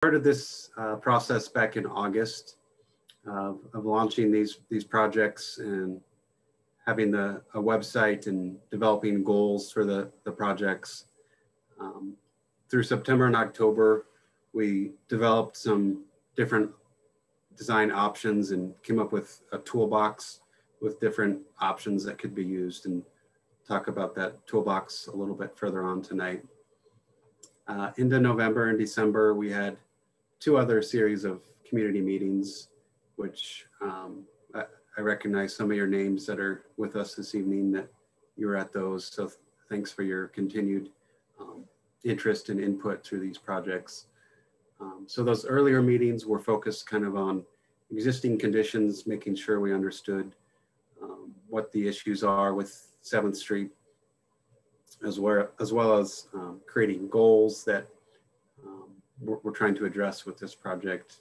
started this uh, process back in August of launching these these projects and having the a website and developing goals for the the projects. Um, through September and October, we developed some different design options and came up with a toolbox with different options that could be used and talk about that toolbox a little bit further on tonight. Uh, into November and December, we had two other series of community meetings, which um, I, I, recognize some of your names that are with us this evening that you were at those. So thanks for your continued um, interest and input through these projects. Um, so those earlier meetings were focused kind of on existing conditions, making sure we understood um, what the issues are with 7th Street, as well as, well as um, creating goals that we're, we're, trying to address with this project.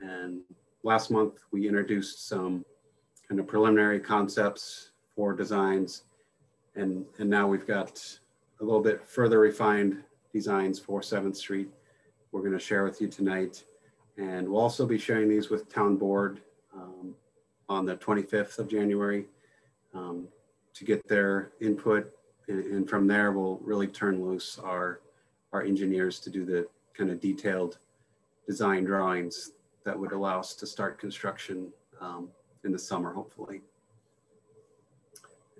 And last month, we introduced some kind of preliminary concepts for designs. And, and now we've got a little bit further refined designs for 7th Street we're going to share with you tonight. And we'll also be sharing these with town board um, on the 25th of January um, to get their input. And, and, from there, we'll really turn loose our, our engineers to do the kind of detailed design drawings that would allow us to start construction um, in the summer, hopefully.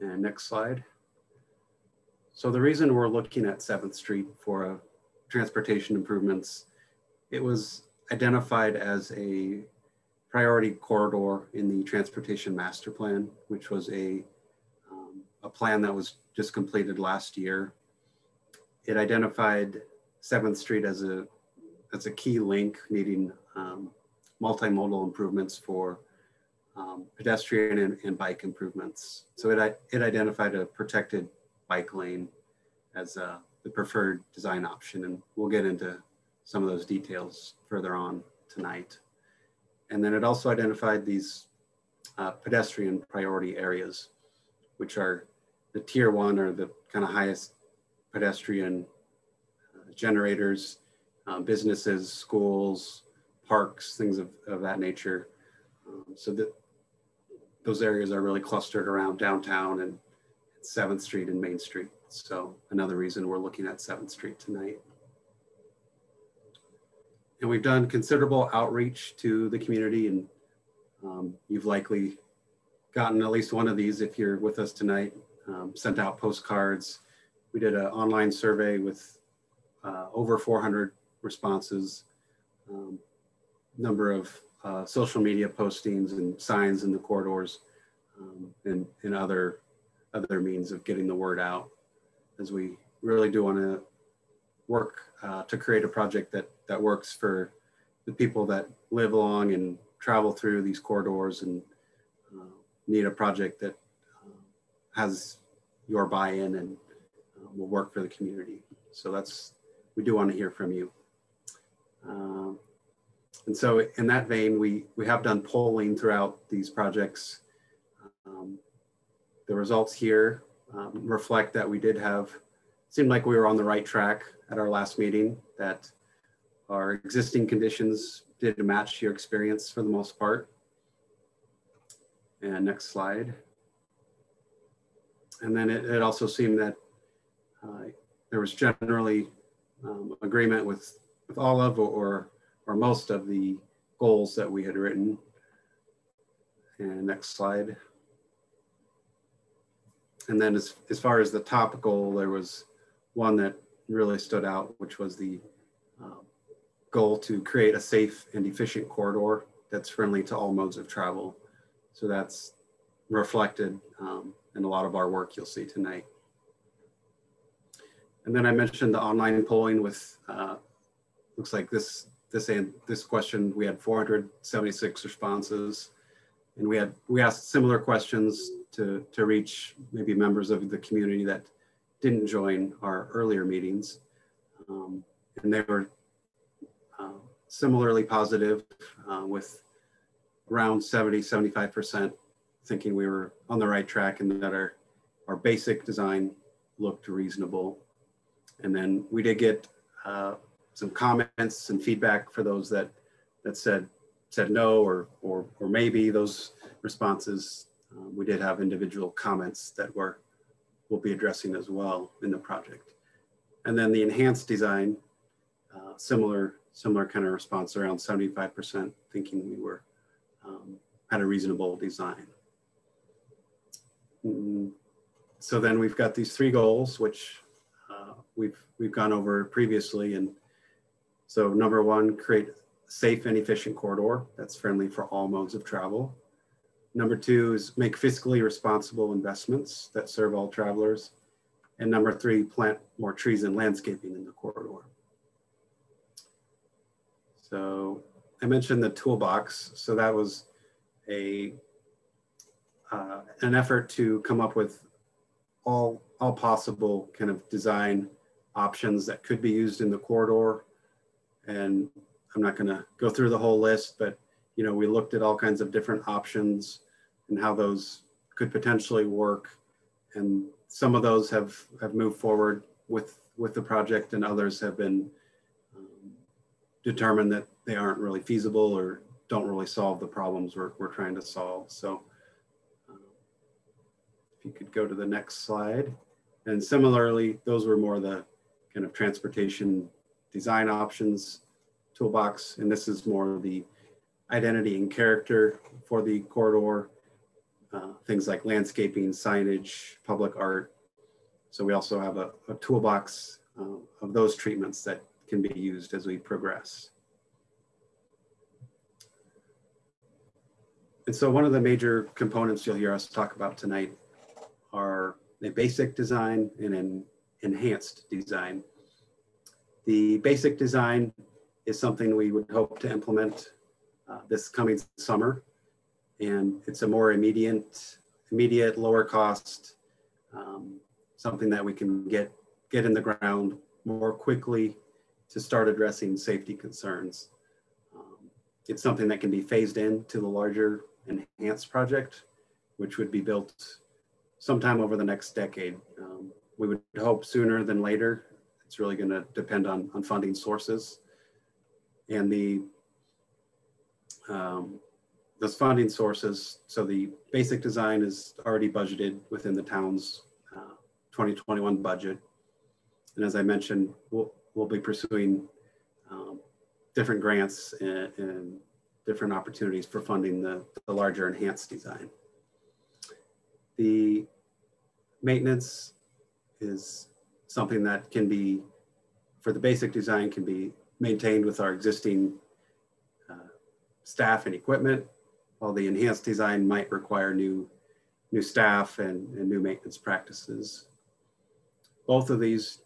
And next slide. So the reason we're looking at 7th Street for a transportation improvements, it was identified as a priority corridor in the transportation master plan, which was a, um, a plan that was just completed last year. It identified 7th Street as a, as a key link needing um, multimodal improvements for um, pedestrian and, and, bike improvements. So it, it identified a protected bike lane as a, the preferred design option. And we'll get into some of those details further on tonight. And then it also identified these uh, pedestrian priority areas, which are the tier one or the kind of highest pedestrian uh, generators, uh, businesses, schools, parks, things of, of that nature. Um, so that those areas are really clustered around downtown and 7th Street and Main Street. So another reason we're looking at 7th Street tonight. And we've done considerable outreach to the community and um, you've likely gotten at least one of these if you're with us tonight, um, sent out postcards. We did an online survey with uh, over 400 responses, um, number of uh, social media postings and signs in the corridors um, and, and other, other means of getting the word out as we really do want to work uh, to create a project that that works for the people that live along and travel through these corridors and uh, need a project that uh, has your buy-in and uh, will work for the community. So that's we do want to hear from you. Um, and so in that vein, we, we have done polling throughout these projects. Um, the results here um, reflect that we did have, seemed like we were on the right track at our last meeting, that our existing conditions did match your experience for the most part. And next slide. And then it, it also seemed that uh, there was generally um, agreement with, with all of or, or most of the goals that we had written. And next slide. And then as, as far as the top goal, there was one that really stood out, which was the uh, goal to create a safe and efficient corridor that's friendly to all modes of travel. So that's reflected um, in a lot of our work you'll see tonight. And then I mentioned the online polling with, uh, looks like this, this, this question, we had 476 responses. And we had, we asked similar questions to, to reach maybe members of the community that didn't join our earlier meetings. Um, and they were uh, similarly positive uh, with around 70, 75% thinking we were on the right track and that our, our basic design looked reasonable. And then we did get uh, some comments and feedback for those that that said said no or or or maybe those responses. Uh, we did have individual comments that were we'll be addressing as well in the project. And then the enhanced design, uh, similar similar kind of response around 75% thinking we were um, had a reasonable design. Mm, so then we've got these three goals, which we've we've gone over previously. And so number one, create safe and efficient corridor that's friendly for all modes of travel. Number two is make fiscally responsible investments that serve all travelers. And number three, plant more trees and landscaping in the corridor. So I mentioned the toolbox. So that was a uh, an effort to come up with all all possible kind of design options that could be used in the corridor. And I'm not going to go through the whole list, but you know, we looked at all kinds of different options and how those could potentially work. And some of those have have moved forward with with the project, and others have been um, determined that they aren't really feasible or don't really solve the problems we're, we're trying to solve. So um, if you could go to the next slide. And similarly, those were more the kind of transportation design options toolbox. And this is more the identity and character for the corridor, uh, things like landscaping, signage, public art. So we also have a, a toolbox uh, of those treatments that can be used as we progress. And so one of the major components you'll hear us talk about tonight are a basic design and an enhanced design. The basic design is something we would hope to implement uh, this coming summer. And it's a more immediate, immediate lower cost, um, something that we can get, get in the ground more quickly to start addressing safety concerns. Um, it's something that can be phased in to the larger enhanced project, which would be built sometime over the next decade. Um, we would hope sooner than later. It's really going to depend on, on funding sources. And the um, those funding sources, so the basic design is already budgeted within the town's uh, 2021 budget. And as I mentioned, we'll, we'll be pursuing um, different grants and, and different opportunities for funding the, the larger enhanced design. The maintenance is something that can be, for the basic design, can be maintained with our existing uh, staff and equipment, while the enhanced design might require new, new staff and, and new maintenance practices. Both of these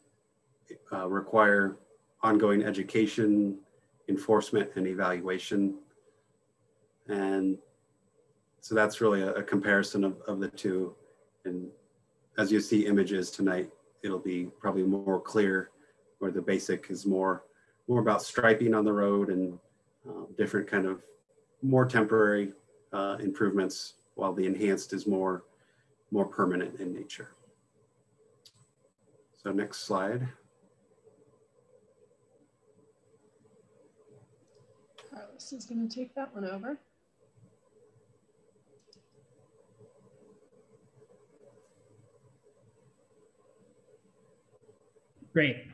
uh, require ongoing education, enforcement, and evaluation and so that's really a, a comparison of, of the two. And as you see images tonight, it'll be probably more clear where the basic is more, more about striping on the road and uh, different kind of more temporary uh, improvements, while the enhanced is more, more permanent in nature. So next slide. Carlos is going to take that one over. Great.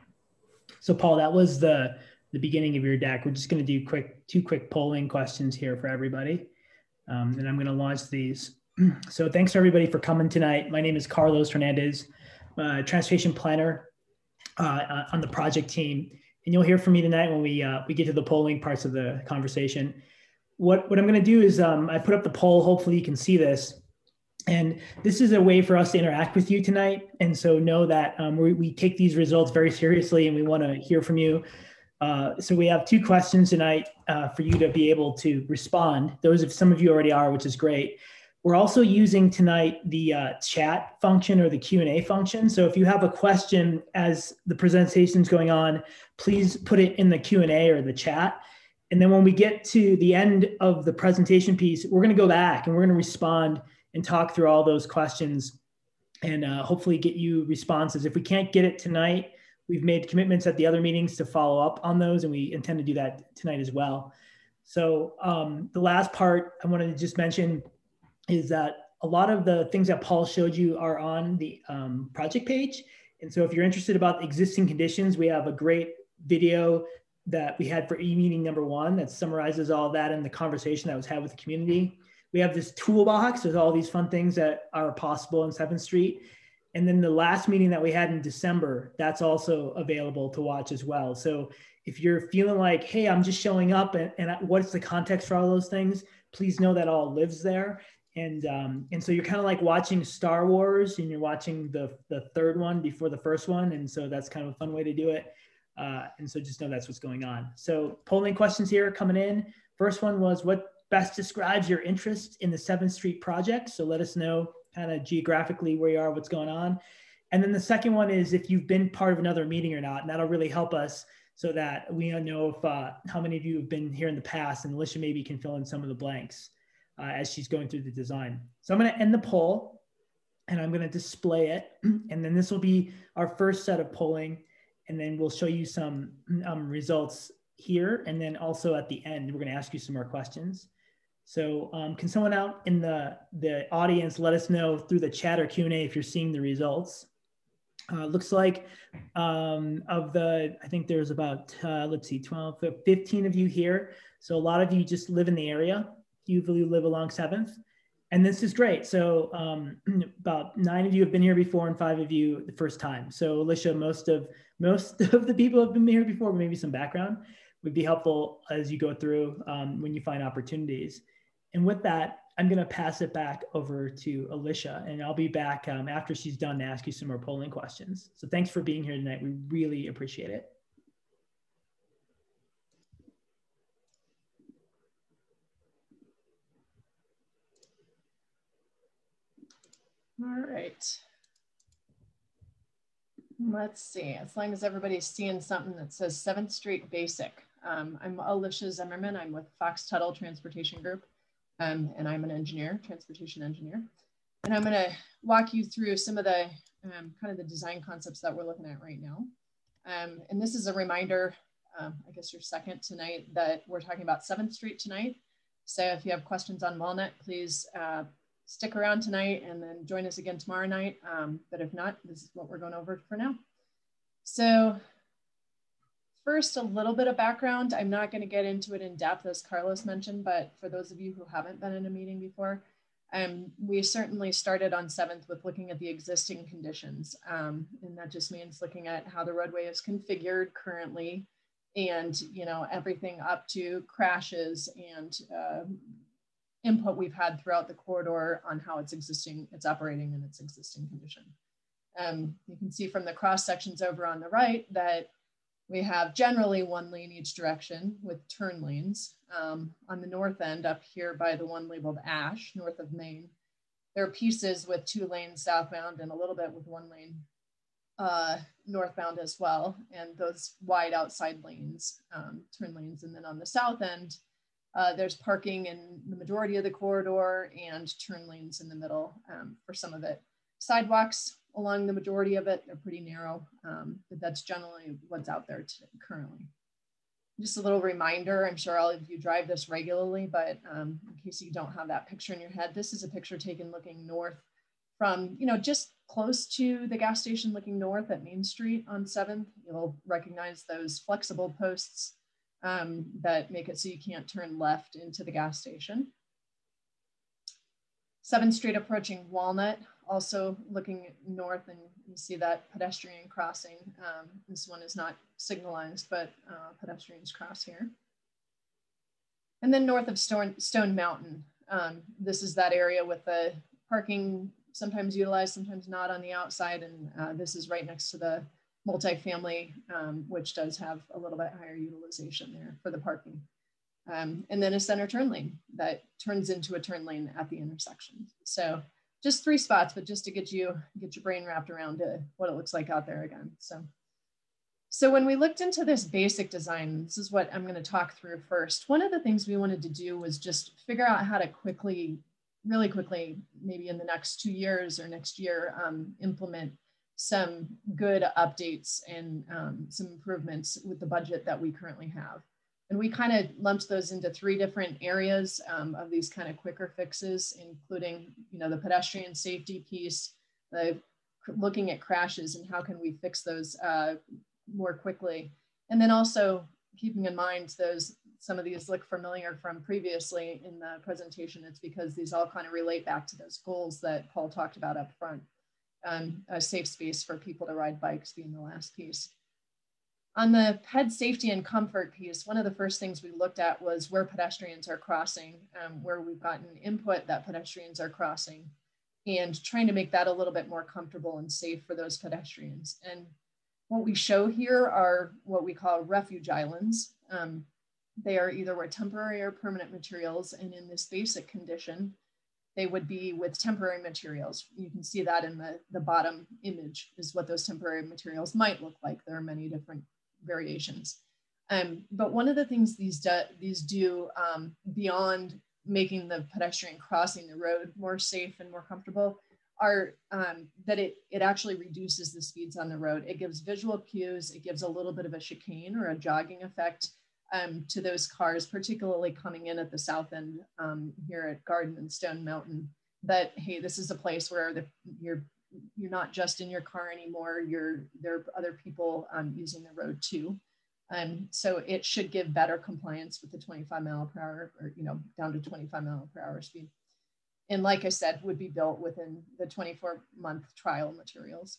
So Paul, that was the the beginning of your deck. We're just going to do quick two quick polling questions here for everybody, um, and I'm going to launch these. So thanks everybody for coming tonight. My name is Carlos Hernandez, uh, transportation planner uh, uh, on the project team, and you'll hear from me tonight when we uh, we get to the polling parts of the conversation. What what I'm going to do is um, I put up the poll. Hopefully you can see this. And this is a way for us to interact with you tonight. And so know that um, we, we, take these results very seriously and we want to hear from you. Uh, so we have two questions tonight uh, for you to be able to respond. Those of some of you already are, which is great. We're also using tonight the uh, chat function or the Q&A function. So if you have a question as the presentation is going on, please put it in the Q&A or the chat. And then when we get to the end of the presentation piece, we're going to go back and we're going to respond and talk through all those questions and uh, hopefully get you responses. If we can't get it tonight, we've made commitments at the other meetings to follow up on those, and we intend to do that tonight as well. So um, the last part I wanted to just mention is that a lot of the things that Paul showed you are on the um, project page. And so if you're interested about existing conditions, we have a great video that we had for e-meeting number one that summarizes all that and the conversation that was had with the community. We have this toolbox with all these fun things that are possible in 7th Street. And then the last meeting that we had in December, that's also available to watch as well. So if you're feeling like, hey, I'm just showing up and, and what's the context for all those things, please know that all lives there. And um, and so you're kind of like watching Star Wars and you're watching the the third one before the first one. And so that's kind of a fun way to do it. Uh, and so just know that's what's going on. So polling questions here coming in. First one was what best describes your interest in the 7th Street project? So let us know kind of geographically where you are, what's going on. And then the second one is if you've been part of another meeting or not, and that'll really help us so that we know if uh, how many of you have been here in the past, and Alicia maybe can fill in some of the blanks uh, as she's going through the design. So I'm going to end the poll, and I'm going to display it, and then this will be our first set of polling and then we'll show you some um, results here. And then also at the end, we're gonna ask you some more questions. So um, can someone out in the, the audience let us know through the chat or Q&A if you're seeing the results? Uh, looks like um, of the, I think there's about, uh, let's see, 12, 15 of you here. So a lot of you just live in the area. You live along 7th and this is great. So um, about nine of you have been here before, and five of you the first time. So Alicia, most of most of the people have been here before. Maybe some background would be helpful as you go through um, when you find opportunities. And with that, I'm going to pass it back over to Alicia, and I'll be back um, after she's done to ask you some more polling questions. So thanks for being here tonight. We really appreciate it. All right. Let's see, as long as everybody's seeing something that says 7th Street Basic. Um, I'm Alicia Zimmerman. I'm with Fox Tuttle Transportation Group, um, and I'm an engineer, transportation engineer. And I'm gonna walk you through some of the um, kind of the design concepts that we're looking at right now. Um, and this is a reminder, um, I guess your second tonight, that we're talking about 7th Street tonight. So if you have questions on Walnut, please uh, stick around tonight and then join us again tomorrow night. Um, but if not, this is what we're going over for now. So first, a little bit of background. I'm not going to get into it in depth as Carlos mentioned, but for those of you who haven't been in a meeting before, um, we certainly started on 7th with looking at the existing conditions. Um, and that just means looking at how the roadway is configured currently and you know everything up to crashes and uh, input we've had throughout the corridor on how it's existing, it's operating in its existing condition. Um, you can see from the cross sections over on the right that we have generally one lane each direction with turn lanes. Um, on the north end up here by the one labeled Ash, north of Main, there are pieces with two lanes southbound and a little bit with one lane uh, northbound as well. And those wide outside lanes, um, turn lanes. And then on the south end, uh, there's parking in the majority of the corridor and turn lanes in the middle um, for some of it. Sidewalks along the majority of it, they're pretty narrow, um, but that's generally what's out there currently. Just a little reminder, I'm sure all of you drive this regularly, but um, in case you don't have that picture in your head, this is a picture taken looking north from, you know, just close to the gas station looking north at Main Street on 7th. You'll recognize those flexible posts um, that make it so you can't turn left into the gas station. 7th Street approaching Walnut, also looking north and you see that pedestrian crossing. Um, this one is not signalized, but uh, pedestrians cross here. And then north of Stone, Stone Mountain, um, this is that area with the parking sometimes utilized, sometimes not on the outside. And uh, this is right next to the multifamily, um, which does have a little bit higher utilization there for the parking. Um, and then a center turn lane that turns into a turn lane at the intersection. So just three spots, but just to get you get your brain wrapped around what it looks like out there again. So, so when we looked into this basic design, this is what I'm going to talk through first. One of the things we wanted to do was just figure out how to quickly, really quickly, maybe in the next two years or next year, um, implement some good updates and um, some improvements with the budget that we currently have. And we kind of lumped those into three different areas um, of these kind of quicker fixes, including, you know, the pedestrian safety piece, the looking at crashes and how can we fix those uh, more quickly. And then also keeping in mind those some of these look familiar from previously in the presentation. It's because these all kind of relate back to those goals that Paul talked about up front. Um, a safe space for people to ride bikes being the last piece. On the ped safety and comfort piece, one of the first things we looked at was where pedestrians are crossing, um, where we've gotten input that pedestrians are crossing, and trying to make that a little bit more comfortable and safe for those pedestrians. And what we show here are what we call refuge islands. Um, they are either with temporary or permanent materials, and in this basic condition, they would be with temporary materials. You can see that in the, the bottom image is what those temporary materials might look like. There are many different variations. Um, but one of the things these do, these do um, beyond making the pedestrian crossing the road more safe and more comfortable are um, that it, it actually reduces the speeds on the road. It gives visual cues, it gives a little bit of a chicane or a jogging effect um, to those cars, particularly coming in at the south end um, here at Garden and Stone Mountain, that, hey, this is a place where the, you're you're not just in your car anymore. You're there are other people um, using the road too. Um, so it should give better compliance with the 25 mile per hour or, you know, down to 25 mile per hour speed. And like I said, would be built within the 24 month trial materials.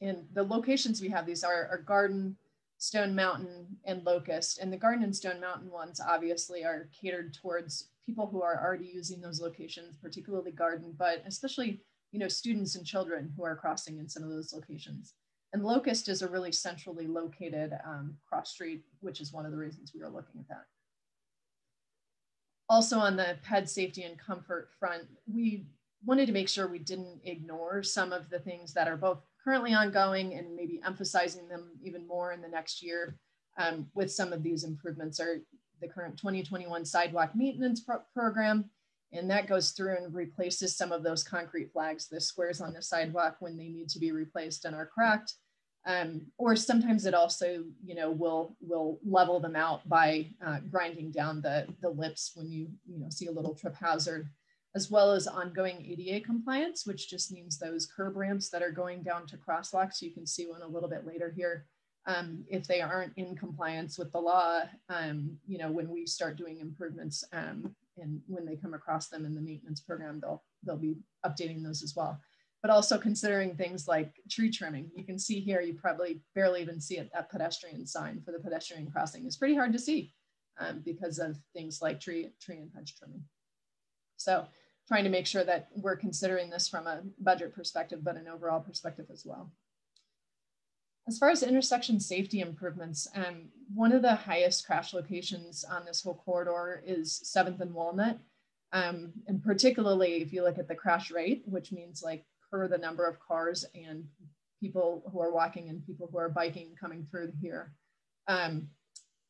And the locations we have, these are, are Garden, Stone Mountain, and Locust. And the Garden and Stone Mountain ones obviously are catered towards people who are already using those locations, particularly Garden, but especially you know, students and children who are crossing in some of those locations. And Locust is a really centrally located um, cross street, which is one of the reasons we were looking at that. Also on the ped safety and comfort front, we wanted to make sure we didn't ignore some of the things that are both currently ongoing and maybe emphasizing them even more in the next year um, with some of these improvements are the current 2021 sidewalk maintenance pro program, and that goes through and replaces some of those concrete flags, the squares on the sidewalk when they need to be replaced and are cracked. Um, or sometimes it also, you know, will will level them out by uh, grinding down the, the lips when you, you know, see a little trip hazard, as well as ongoing ADA compliance, which just means those curb ramps that are going down to crosswalks. You can see one a little bit later here. Um, if they aren't in compliance with the law, um, you know, when we start doing improvements, um, and when they come across them in the maintenance program, they'll, they'll be updating those as well. But also considering things like tree trimming. You can see here, you probably barely even see it, that pedestrian sign for the pedestrian crossing. It's pretty hard to see um, because of things like tree, tree and hedge trimming. So trying to make sure that we're considering this from a budget perspective, but an overall perspective as well. As far as intersection safety improvements, um, one of the highest crash locations on this whole corridor is 7th and Walnut. Um, and particularly if you look at the crash rate, which means like per the number of cars and people who are walking and people who are biking coming through here, um,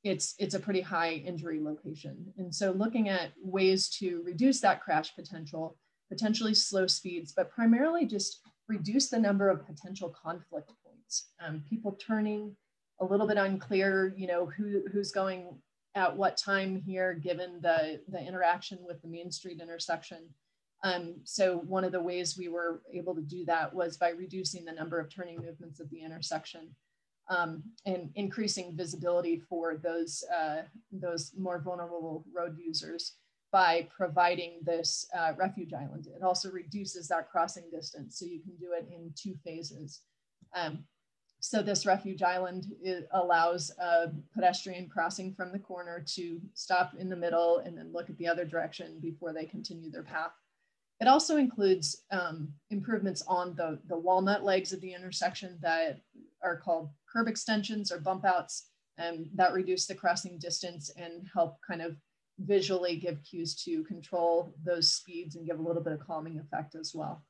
it's, it's a pretty high injury location. And so looking at ways to reduce that crash potential, potentially slow speeds, but primarily just reduce the number of potential conflict um, people turning a little bit unclear, you know, who, who's going at what time here, given the, the interaction with the Main Street intersection. Um, so one of the ways we were able to do that was by reducing the number of turning movements at the intersection um, and increasing visibility for those, uh, those more vulnerable road users by providing this uh, refuge island. It also reduces that crossing distance. So you can do it in two phases. Um, so this refuge island allows a pedestrian crossing from the corner to stop in the middle and then look at the other direction before they continue their path. It also includes um, improvements on the, the walnut legs of the intersection that are called curb extensions or bump outs and that reduce the crossing distance and help kind of visually give cues to control those speeds and give a little bit of calming effect as well.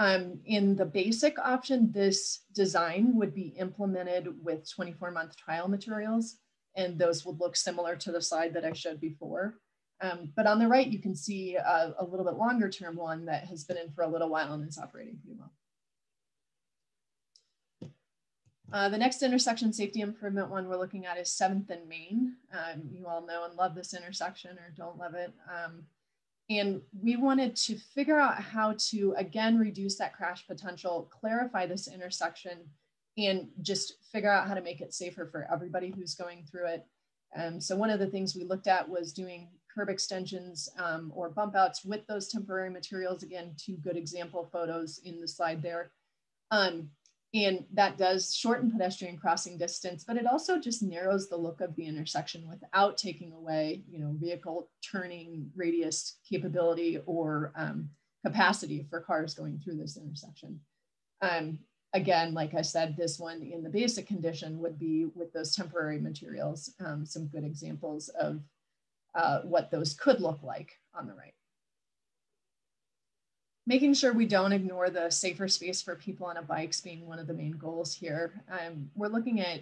Um, in the basic option, this design would be implemented with 24 month trial materials, and those would look similar to the slide that I showed before. Um, but on the right, you can see a, a, little bit longer term one that has been in for a little while and is operating pretty well. Uh, the next intersection safety improvement one we're looking at is 7th and Main. Um, you all know and love this intersection or don't love it. Um, and we wanted to figure out how to, again, reduce that crash potential, clarify this intersection, and just figure out how to make it safer for everybody who's going through it. Um, so one of the things we looked at was doing curb extensions um, or bump outs with those temporary materials. Again, two good example photos in the slide there. Um, and that does shorten pedestrian crossing distance, but it also just narrows the look of the intersection without taking away, you know, vehicle turning radius capability or um, capacity for cars going through this intersection. Um, again, like I said, this one in the basic condition would be with those temporary materials, um, some good examples of uh, what those could look like on the right. Making sure we don't ignore the safer space for people on a bikes being one of the main goals here. Um, we're looking at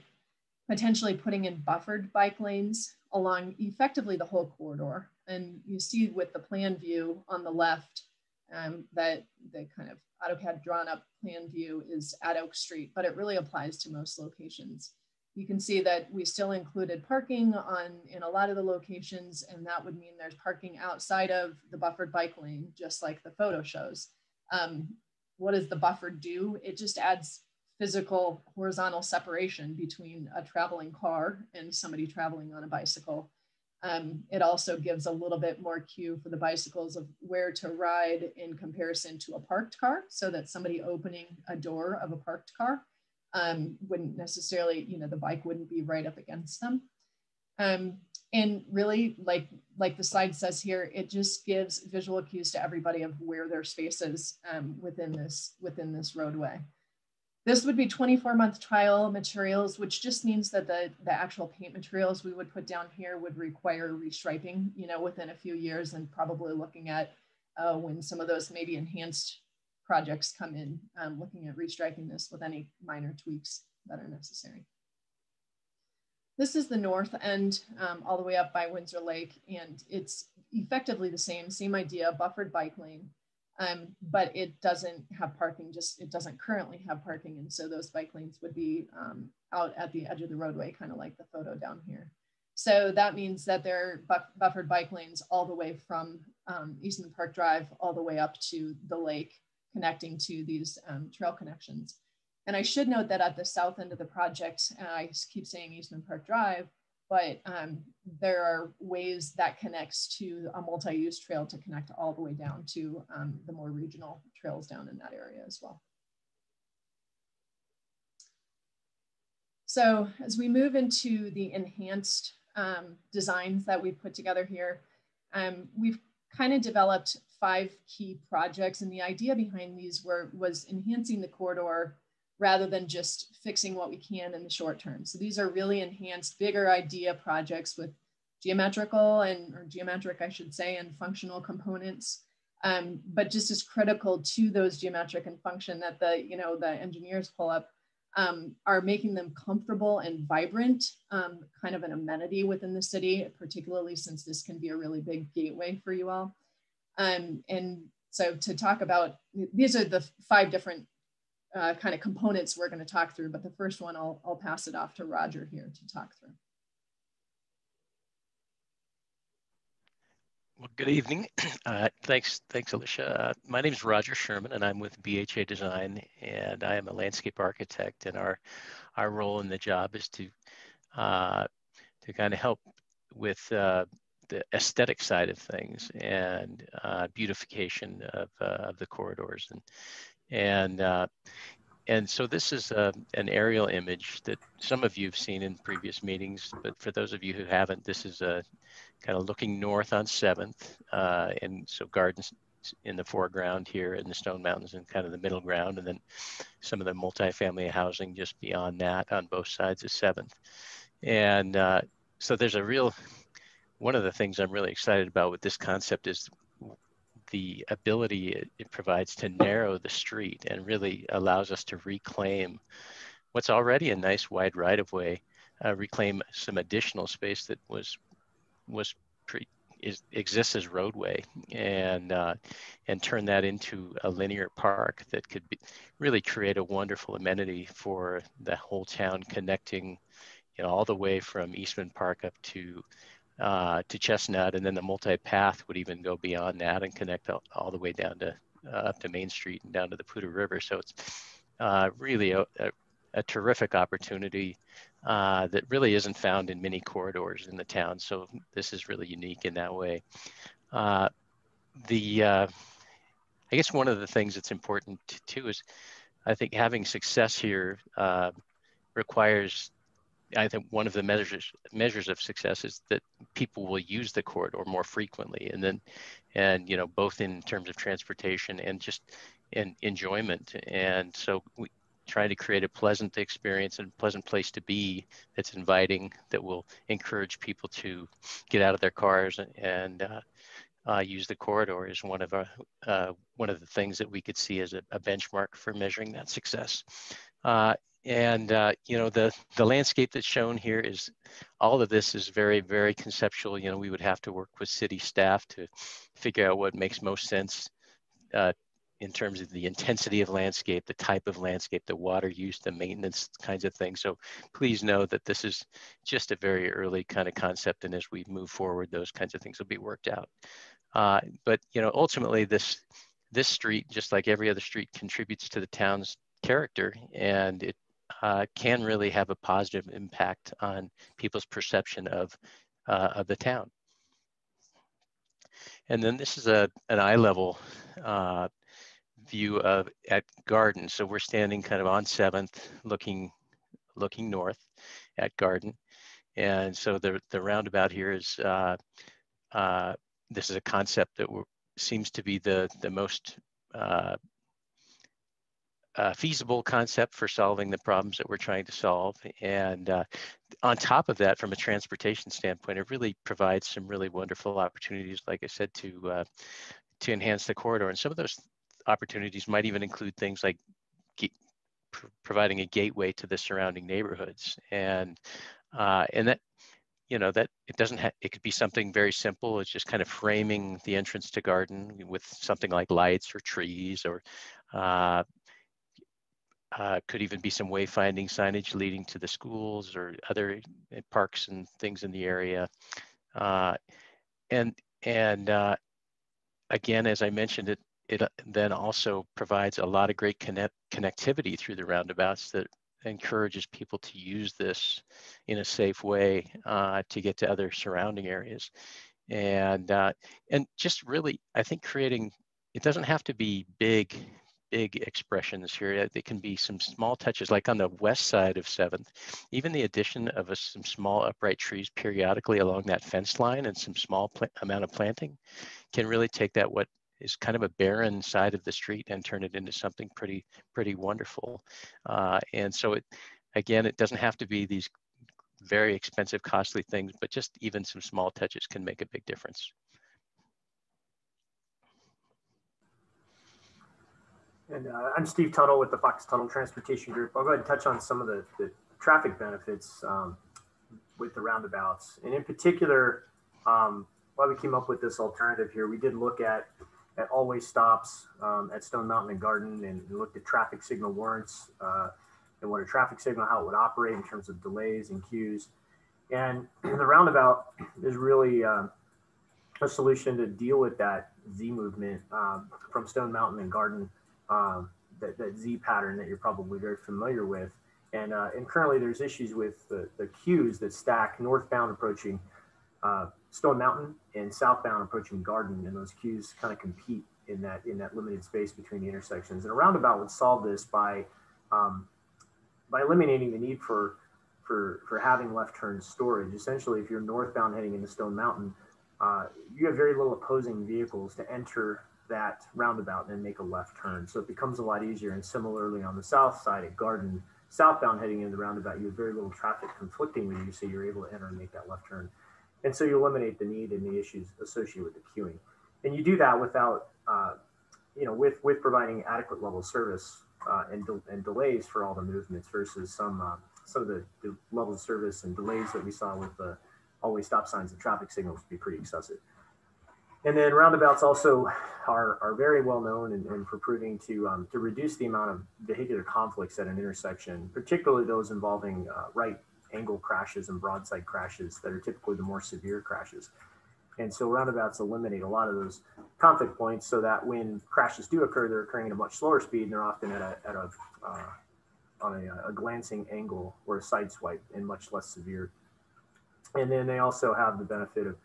potentially putting in buffered bike lanes along effectively the whole corridor. And you see with the plan view on the left um, that the kind of AutoCAD drawn up plan view is at Oak Street, but it really applies to most locations you can see that we still included parking on in a lot of the locations and that would mean there's parking outside of the buffered bike lane, just like the photo shows. Um, what does the buffer do? It just adds physical horizontal separation between a traveling car and somebody traveling on a bicycle. Um, it also gives a little bit more cue for the bicycles of where to ride in comparison to a parked car so that somebody opening a door of a parked car um, wouldn't necessarily, you know, the bike wouldn't be right up against them. Um, and really, like like the slide says here, it just gives visual cues to everybody of where their space is um, within this within this roadway. This would be 24 month trial materials, which just means that the, the actual paint materials we would put down here would require restriping, you know, within a few years and probably looking at uh, when some of those maybe enhanced projects come in, um, looking at restriping this with any minor tweaks that are necessary. This is the north end um, all the way up by Windsor Lake, and it's effectively the same, same idea, buffered bike lane, um, but it doesn't have parking, just it doesn't currently have parking. And so those bike lanes would be um, out at the edge of the roadway, kind of like the photo down here. So that means that they're buff buffered bike lanes all the way from um, Eastman Park Drive all the way up to the lake connecting to these um, trail connections. And I should note that at the south end of the project, I keep saying Eastman Park Drive, but um, there are ways that connects to a multi-use trail to connect all the way down to um, the more regional trails down in that area as well. So as we move into the enhanced um, designs that we've put together here, um, we've kind of developed five key projects. And the idea behind these were was enhancing the corridor rather than just fixing what we can in the short term. So these are really enhanced, bigger idea projects with geometrical and or geometric, I should say, and functional components. Um, but just as critical to those geometric and function that the you know the engineers pull up um, are making them comfortable and vibrant, um, kind of an amenity within the city, particularly since this can be a really big gateway for you all. Um, and so to talk about, these are the five different uh, kind of components we're gonna talk through, but the first one, I'll, I'll pass it off to Roger here to talk through. Well, good evening. Uh, thanks, thanks, Alicia. Uh, my name is Roger Sherman, and I'm with BHA Design, and I am a landscape architect. And our our role in the job is to uh, to kind of help with uh, the aesthetic side of things and uh, beautification of, uh, of the corridors and and uh, and so this is a, uh, an aerial image that some of you have seen in previous meetings, but for those of you who haven't, this is a kind of looking north on 7th, uh, and so gardens in the foreground here in the Stone Mountains and kind of the middle ground, and then some of the multifamily housing just beyond that on both sides of 7th. And uh, so there's a real one of the things I'm really excited about with this concept is the ability it, it, provides to narrow the street and really allows us to reclaim what's already a nice wide right of way, uh, reclaim some additional space that was was pre, is exists as roadway and uh, and turn that into a linear park that could be, really create a wonderful amenity for the whole town connecting you know all the way from Eastman Park up to uh, to Chestnut and then the multi-path would even go beyond that and connect all, all the way down to uh, up to Main Street and down to the Poudre River so it's uh, really a, a, a terrific opportunity uh, that really isn't found in many corridors in the town. So this is really unique in that way. Uh, the I guess one of the things that's important too is I think having success here requires I think one of the measures measures of success is that people will use the corridor more frequently, and then, and you know, both in terms of transportation and just in enjoyment. And so we, try to create a pleasant experience and pleasant place to be that's inviting that will encourage people to get out of their cars and uh, uh, use the corridor is one of our, uh, one of the things that we could see as a, a benchmark for measuring that success. Uh, and uh, you know the the landscape that's shown here is all of this is very very conceptual. You know we would have to work with city staff to figure out what makes most sense uh, in terms of the intensity of landscape, the type of landscape, the water use, the maintenance kinds of things. So please know that this is just a very early kind of concept. And as we move forward, those kinds of things will be worked out. Uh, but you know, ultimately this, this street, just like every other street contributes to the town's character and it uh, can really have a positive impact on people's perception of, uh, of the town. And then this is a, an eye level uh, view of at Garden. So we're standing kind of on Seventh, looking looking north at Garden, and so the the roundabout here is uh, uh, this is a concept that seems to be the the most uh, feasible concept for solving the problems that we're trying to solve. And uh, on top of that, from a transportation standpoint, it really provides some really wonderful opportunities, like I said, to uh, to enhance the corridor. And some of those opportunities might even include things like pr providing a gateway to the surrounding neighborhoods. And, uh, and that, you know, that it doesn't have, it could be something very simple. It's just kind of framing the entrance to garden with something like lights or trees or, uh, uh, could even be some wayfinding signage leading to the schools or other eh, parks and things in the area. Uh, and and uh, again, as I mentioned, it it uh, then also provides a lot of great connect connectivity through the roundabouts that encourages people to use this in a safe way uh, to get to other surrounding areas. And, uh, and just really, I think creating, it doesn't have to be big, big expressions here. It can be some small touches, like on the west side of 7th, even the addition of a, some small upright trees periodically along that fence line and some small amount of planting can really take that what is kind of a barren side of the street and turn it into something pretty pretty wonderful. Uh, and so it again, it doesn't have to be these very expensive, costly things, but just even some small touches can make a big difference. And uh, I'm Steve Tuttle with the Fox Tuttle Transportation Group. I'll go ahead and touch on some of the, the traffic benefits um, with the roundabouts. And in particular, um, why we came up with this alternative here, we did look at at all-way stops um, at Stone Mountain and Garden and looked at traffic signal warrants uh, and what a traffic signal, how it would operate in terms of delays and queues. And the roundabout is really um, a solution to deal with that Z movement um, from Stone Mountain and Garden, um, that, that, Z pattern that you're probably very familiar with. And, uh, and currently there's issues with the, the queues that stack northbound approaching uh, Stone Mountain and southbound approaching Garden, and those queues kind of compete in that in that limited space between the intersections. And a roundabout would solve this by um, by eliminating the need for for for having left turn storage. Essentially, if you're northbound heading into Stone Mountain, uh, you have very little opposing vehicles to enter that roundabout and make a left turn. So it becomes a lot easier. And similarly, on the south side at Garden, southbound heading into the roundabout, you have very little traffic conflicting with you, so you're able to enter and make that left turn. And so you eliminate the need and the issues associated with the queuing. And you do that without, uh, you know, with, with providing adequate level service uh, and, de and delays for all the movements versus some, uh, some of the, the levels of service and delays that we saw with the all-way stop signs and traffic signals would be pretty excessive. And then roundabouts also are, are very well known and, and for proving to, um, to reduce the amount of vehicular conflicts at an intersection, particularly those involving uh, right angle crashes and broadside crashes that are typically the more severe crashes. And so roundabouts eliminate a lot of those conflict points so that when crashes do occur, they're occurring at a much slower speed and they're often at a, at a uh, on a, a, glancing angle or a side swipe and much less severe. And then they also have the benefit of,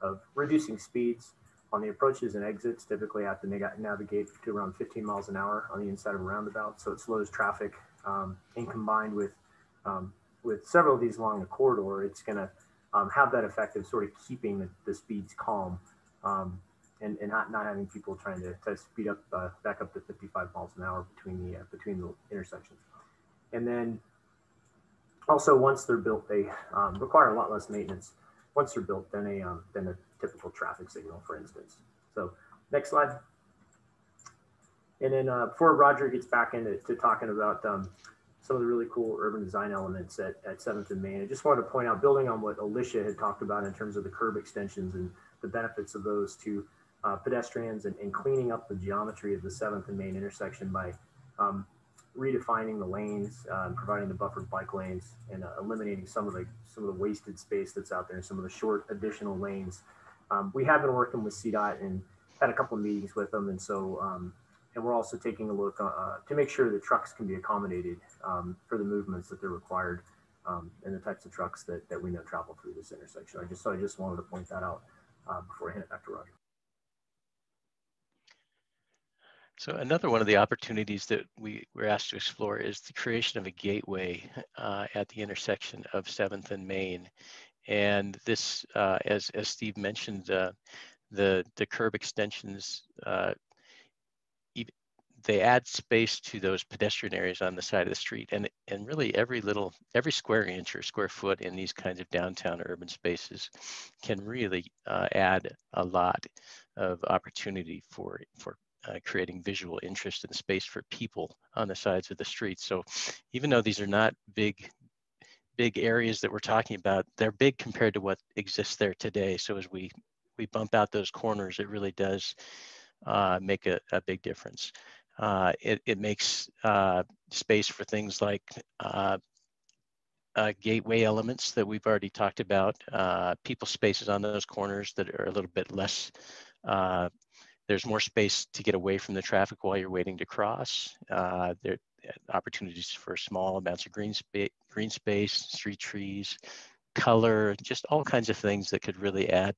of reducing speeds on the approaches and exits. Typically have to navigate to around 15 miles an hour on the inside of a roundabout. So it slows traffic um, and combined with um, with several of these along the corridor, it's going to um, have that effect of sort of keeping the, the speeds calm um, and, and not, not having people trying to, to speed up uh, back up to 55 miles an hour between the uh, between the intersections. And then also once they're built, they um, require a lot less maintenance. Once they're built, than a um, than a typical traffic signal, for instance. So next slide. And then uh, before Roger gets back into talking about um, some of the really cool urban design elements at, at 7th and Main. I just wanted to point out, building on what Alicia had talked about in terms of the curb extensions and the benefits of those to uh, pedestrians and, and, cleaning up the geometry of the 7th and Main intersection by um, redefining the lanes, uh, providing the buffered bike lanes, and uh, eliminating some of the some of the wasted space that's out there and some of the short additional lanes. Um, we have been working with CDOT and had a couple of meetings with them, and so um, and we're also taking a look uh, uh, to make sure the trucks can be accommodated um, for the movements that they're required um, and the types of trucks that, that we know travel through this intersection. I just so I just wanted to point that out uh, before I hand it back to Roger. So another one of the opportunities that we were asked to explore is the creation of a gateway uh, at the intersection of 7th and Main. And this, uh, as, as Steve mentioned, uh, the, the curb extensions uh, they add space to those pedestrian areas on the side of the street and and really every little every square inch or square foot in these kinds of downtown urban spaces can really uh, add a lot of opportunity for for uh, creating visual interest and space for people on the sides of the street. So even though these are not big big areas that we're talking about they're big compared to what exists there today. So as we we bump out those corners it really does uh, make a, a big difference. Uh, it, it makes uh, space for things like uh, uh, gateway elements that we've already talked about, uh, people spaces on those corners that are a little bit less, there's more space to get away from the traffic while you're waiting to cross. there are opportunities for small amounts of green, space, green space, street trees, color, just all kinds of things that could really add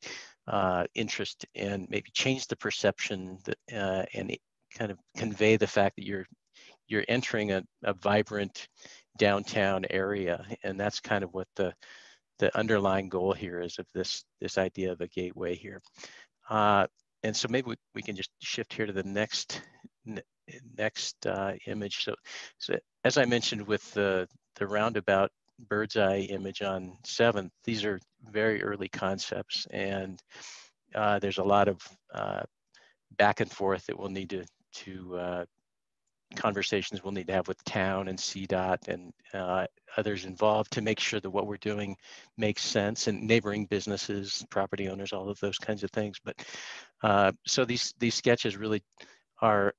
uh, interest and maybe change the perception that, uh, and kind of convey the fact that you're you're entering a, a vibrant downtown area and that's kind of what the the underlying goal here is of this this idea of a gateway here uh, and so maybe we, we can just shift here to the next next uh, image so so as i mentioned with the the roundabout bird's eye image on 7th these are very early concepts and uh, there's a lot of uh, back and forth that we'll need to to uh, conversations we'll need to have with town and CDOT and uh, others involved to make sure that what we're doing makes sense and neighboring businesses, property owners, all of those kinds of things. But uh, so these these sketches really are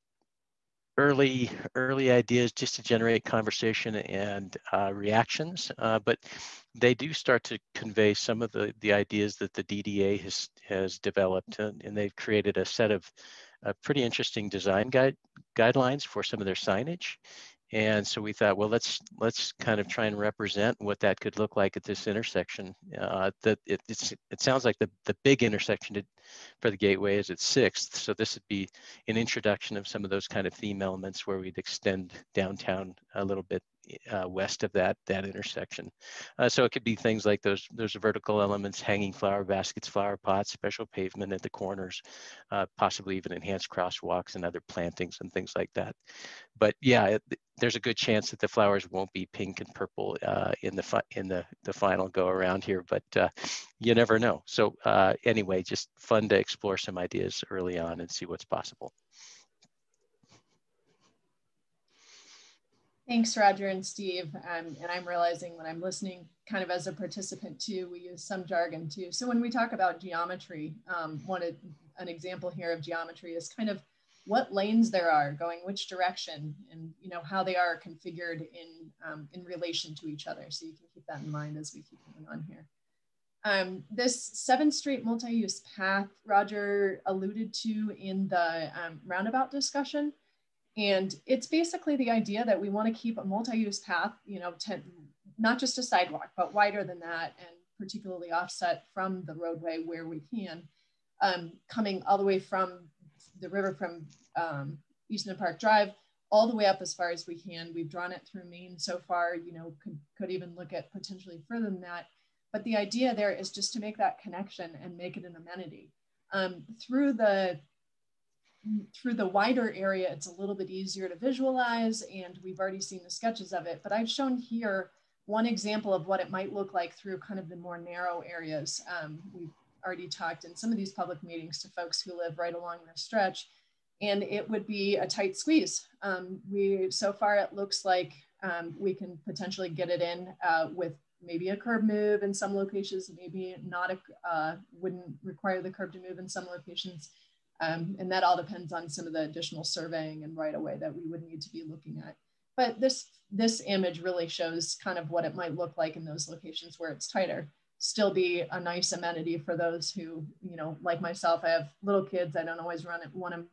early early ideas just to generate conversation and uh, reactions, uh, but they do start to convey some of the the ideas that the DDA has has developed, and, and they've created a set of a pretty interesting design guide guidelines for some of their signage. And so we thought, well, let's let's kind of try and represent what that could look like at this intersection. Uh, that it, it sounds like the, the big intersection to, for the gateway is at Sixth. So this would be an introduction of some of those kind of theme elements where we'd extend downtown a little bit uh, west of that that intersection. Uh, so it could be things like those those vertical elements, hanging flower baskets, flower pots, special pavement at the corners, uh, possibly even enhanced crosswalks and other plantings and things like that. But yeah, it, there's a good chance that the flowers won't be pink and purple uh, in the in the the final go around here, but uh, you never know. So uh, anyway, just fun to explore some ideas early on and see what's possible. Thanks, Roger and Steve. Um, and I'm realizing when I'm listening kind of as a participant too, we use some jargon too. So when we talk about geometry, um, one an example here of geometry is kind of what lanes there are going which direction and you know how they are configured in um, in relation to each other so you can keep that in mind as we keep going on here um, this 7th Street multi-use path roger alluded to in the um, roundabout discussion and it's basically the idea that we want to keep a multi-use path you know not just a sidewalk but wider than that and particularly offset from the roadway where we can um, coming all the way from the river from um, Eastman Park Drive all the way up as far as we can. We've drawn it through Main so far, you know, could, could even look at potentially further than that. But the idea there is just to make that connection and make it an amenity. Um, through the through the wider area, it's a little bit easier to visualize and we've already seen the sketches of it, but I've shown here one example of what it might look like through kind of the more narrow areas. Um, we've already talked in some of these public meetings to folks who live right along the stretch and it would be a tight squeeze. Um, we so far it looks like um, we can potentially get it in uh, with maybe a curb move in some locations, maybe not a uh, wouldn't require the curb to move in some locations, um, and that all depends on some of the additional surveying and right of way that we would need to be looking at. But this this image really shows kind of what it might look like in those locations where it's tighter. Still be a nice amenity for those who, you know, like myself, I have little kids. I don't always run it, want them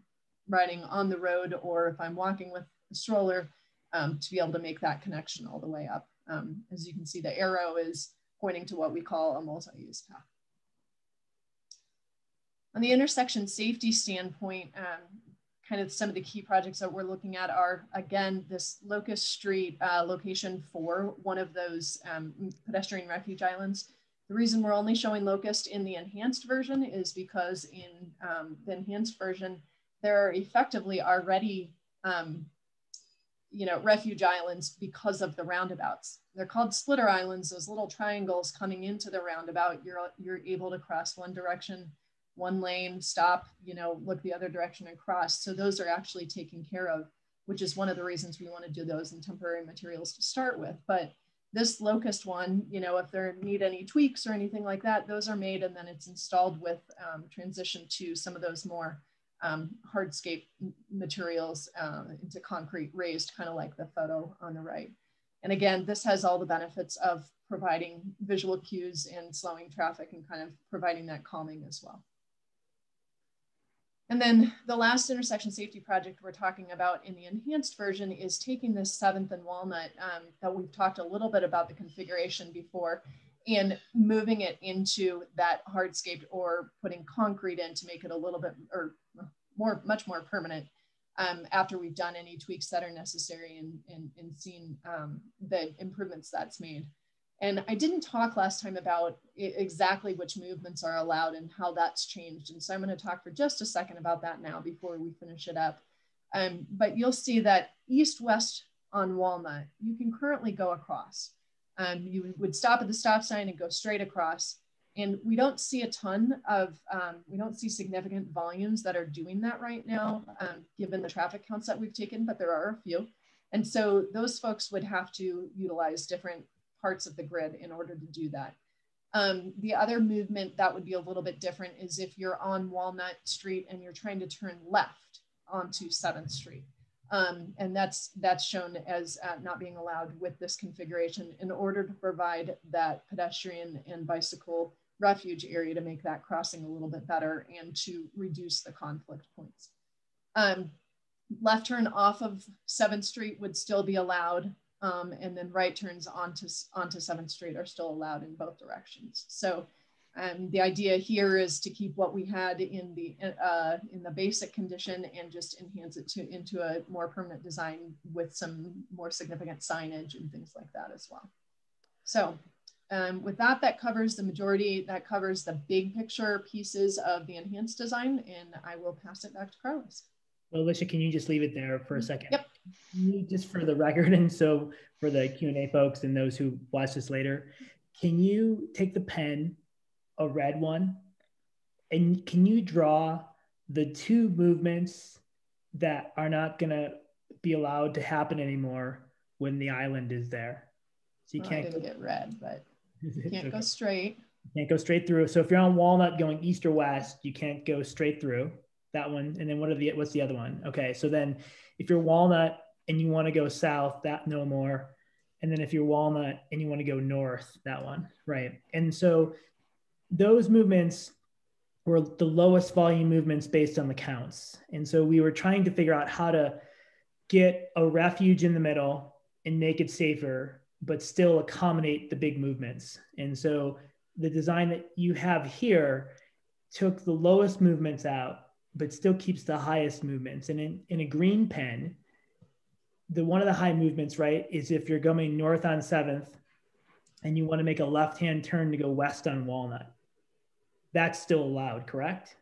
riding on the road or if I'm walking with a stroller um, to be able to make that connection all the way up. Um, as you can see, the arrow is pointing to what we call a multi-use path. On the intersection safety standpoint, um, kind of some of the key projects that we're looking at are, again, this Locust Street uh, location for one of those um, pedestrian refuge islands. The reason we're only showing Locust in the enhanced version is because in um, the enhanced version, there are effectively already um, you know, refuge islands because of the roundabouts. They're called splitter islands, those little triangles coming into the roundabout. You're, you're able to cross one direction, one lane, stop, you know, look the other direction and cross. So those are actually taken care of, which is one of the reasons we want to do those in temporary materials to start with. But this locust one, you know, if there need any tweaks or anything like that, those are made and then it's installed with um, transition to some of those more um, hardscape materials uh, into concrete raised, kind of like the photo on the right. And again, this has all the benefits of providing visual cues and slowing traffic and kind of providing that calming as well. And then the last intersection safety project we're talking about in the enhanced version is taking this 7th and Walnut um, that we've talked a little bit about the configuration before and moving it into that hardscape or putting concrete in to make it a little bit or more, much more permanent um, after we've done any tweaks that are necessary and, and, and seen um, the improvements that's made. And I didn't talk last time about exactly which movements are allowed and how that's changed. And so I'm going to talk for just a second about that now before we finish it up. Um, but you'll see that east-west on Walnut, you can currently go across. Um, you would stop at the stop sign and go straight across. And we don't see a ton of, um, we don't see significant volumes that are doing that right now, um, given the traffic counts that we've taken, but there are a few. And so those folks would have to utilize different parts of the grid in order to do that. Um, the other movement that would be a little bit different is if you're on Walnut Street and you're trying to turn left onto 7th Street. Um, and that's that's shown as uh, not being allowed with this configuration in order to provide that pedestrian and bicycle refuge area to make that crossing a little bit better and to reduce the conflict points. Um, left turn off of 7th Street would still be allowed um, and then right turns onto, onto 7th Street are still allowed in both directions. So um, the idea here is to keep what we had in the uh, in the basic condition and just enhance it to into a more permanent design with some more significant signage and things like that as well. So um, with that, that covers the majority, that covers the big picture pieces of the enhanced design and I will pass it back to Carlos. Well, Alicia, can you just leave it there for a mm-hmm. second? Yep. Just for the record, and so for the Q&A folks and those who watch this later, can you take the pen a red one. And can you draw the two movements that are not going to be allowed to happen anymore when the island is there? So you can't I didn't get red, but you can't okay. go straight. You can't go straight through. So if you're on Walnut going east or west, you can't go straight through that one. And then what are the what's the other one? Okay, so then if you're Walnut and you want to go south, that no more. And then if you're Walnut and you want to go north, that one, right? And so those movements were the lowest volume movements based on the counts. And so we were trying to figure out how to get a refuge in the middle and make it safer, but still accommodate the big movements. And so the design that you have here took the lowest movements out, but still keeps the highest movements. And in, in a green pen, the one of the high movements, right, is if you're going north on 7th and you want to make a left-hand turn to go west on Walnut. That's still allowed, correct?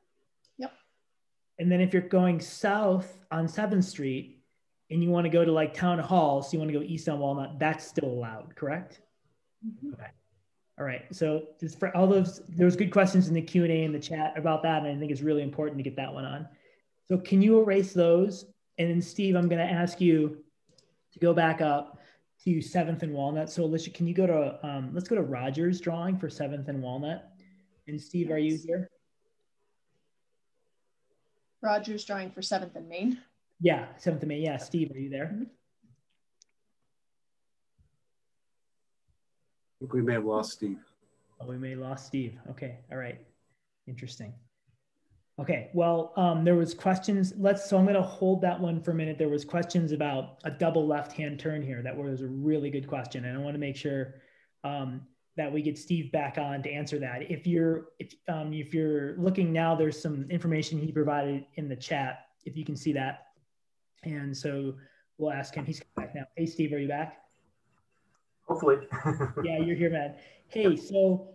Yep. And then if you're going south on 7th Street and you want to go to like Town Hall, so you want to go east on Walnut, that's still allowed, correct? Mhm. Okay. All right. So just for all those, there was good questions in the Q and A in the chat about that, and I think it's really important to get that one on. So can you erase those? And then Steve, I'm going to ask you to go back up to seventh and Walnut. So Alicia, can you go to um, let's go to Rogers drawing for seventh and Walnut. And Steve, are you here? Rogers drawing for seventh and Main. Yeah, seventh and Main. Yeah, Steve, are you there? I think we may have lost Steve. Oh, we may have lost Steve. Okay. All right. Interesting. Okay. Well, um, there was questions. Let's. So I'm going to hold that one for a minute. There was questions about a double left-hand turn here. That was a really good question, and I want to make sure um, that we get Steve back on to answer that. If you're if um, if you're looking now, there's some information he provided in the chat. If you can see that, and so we'll ask him. He's back now. Hey, Steve, are you back? Hopefully. yeah, you're here, man. Hey, so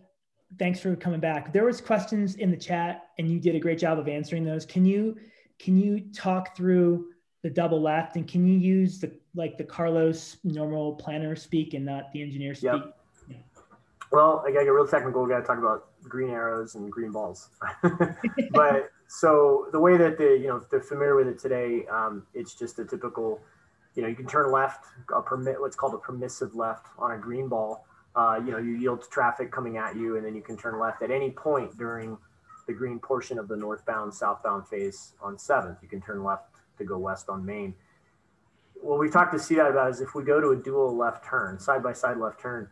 thanks for coming back. There was questions in the chat, and you did a great job of answering those. Can you can you talk through the double left, and can you use the like the Carlos normal planner speak and not the engineer speak? Yep. Well, I gotta get real technical. We gotta talk about green arrows and green balls. but so the way that the you know if they're familiar with it today, um, it's just a typical. You know, you can turn left, a permit what's called a permissive left on a green ball. Uh, you know, you yield to traffic coming at you, and then you can turn left at any point during the green portion of the northbound southbound phase on Seventh. You can turn left to go west on Main. What we've talked to CDOT about is if we go to a dual left turn, side by side left turn,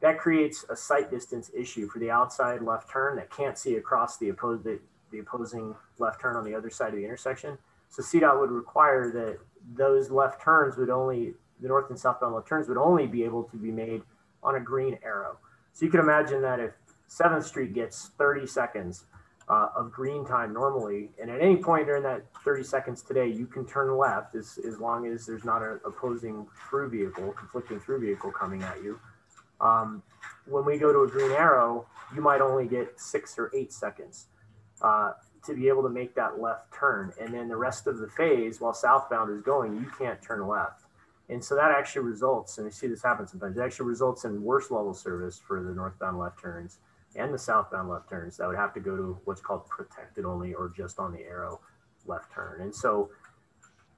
that creates a sight distance issue for the outside left turn that can't see across the, the, the opposing left turn on the other side of the intersection. So CDOT would require that those left turns would only, the north and southbound left turns would only be able to be made on a green arrow. So you can imagine that if 7th Street gets 30 seconds uh, of green time normally, and at any point during that 30 seconds today, you can turn left as, as long as there's not an opposing through vehicle, conflicting through vehicle coming at you. Um, when we go to a green arrow, you might only get six or eight seconds uh, to be able to make that left turn. And then the rest of the phase, while southbound is going, you can't turn left. And so that actually results, and you see this happen sometimes, it actually results in worse level service for the northbound left turns and the southbound left turns that would have to go to what's called protected only or just on the arrow left turn. And so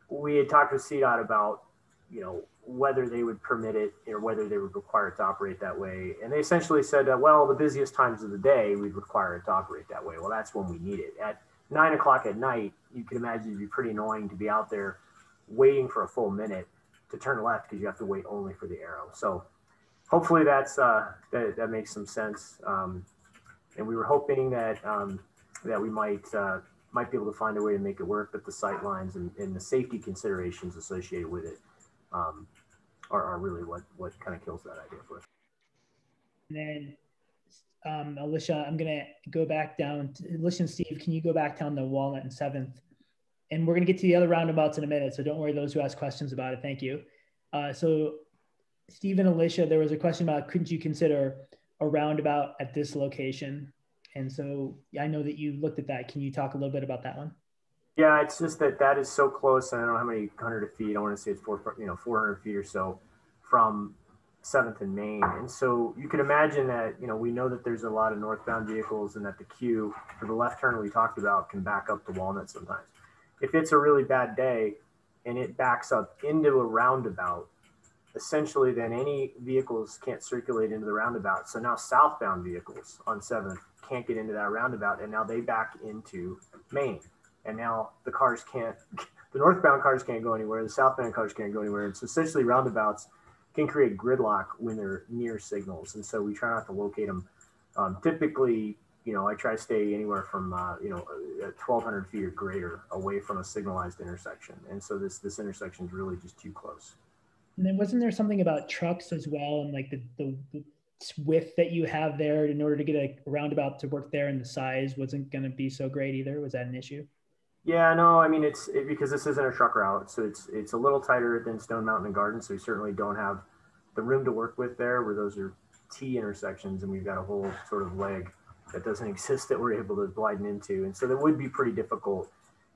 we had talked with CDOT about, you know, whether they would permit it or whether they would require it to operate that way. And they essentially said well, the busiest times of the day, we'd require it to operate that way. Well, that's when we need it. At nine o'clock at night, you can imagine it'd be pretty annoying to be out there waiting for a full minute to turn left because you have to wait only for the arrow. So hopefully that's uh, that, that makes some sense. Um, and we were hoping that um, that we might uh, might be able to find a way to make it work, but the sight lines and, and the safety considerations associated with it um, are, are really what what kind of kills that idea for us. And then, um, Alicia, I'm gonna go back down. To, Alicia and Steve, can you go back down to Walnut and Seventh? And we're gonna get to the other roundabouts in a minute, so don't worry. Those who ask questions about it, thank you. Uh, so, Steve and Alicia, there was a question about couldn't you consider a roundabout at this location? And so, I know that you looked at that. Can you talk a little bit about that one? Yeah, it's just that that is so close. I don't know how many hundred feet. I want to say it's four, you know, 400 feet or so from Seventh and Main. And so you can imagine that, you know, we know that there's a lot of northbound vehicles and that the queue for the left turn we talked about can back up to Walnut sometimes. If it's a really bad day and it backs up into a roundabout, essentially then any vehicles can't circulate into the roundabout. So now southbound vehicles on 7th can't get into that roundabout and now they back into Main. And now the cars can't, the northbound cars can't go anywhere, the southbound cars can't go anywhere. So essentially roundabouts can create gridlock when they're near signals. And so we try not to locate them. Um, typically, you know, I try to stay anywhere from, uh, you know, 1200 feet or greater away from a signalized intersection. And so this, this intersection is really just too close. And then wasn't there something about trucks as well and like the, the, the width that you have there in order to get a roundabout to work there and the size wasn't going to be so great either? Was that an issue? Yeah, no, I mean it's it, because this isn't a truck route, so it's it's a little tighter than Stone Mountain and Garden, so we certainly don't have the room to work with there, where those are T intersections, and we've got a whole sort of leg that doesn't exist that we're able to widen into, and so that would be pretty difficult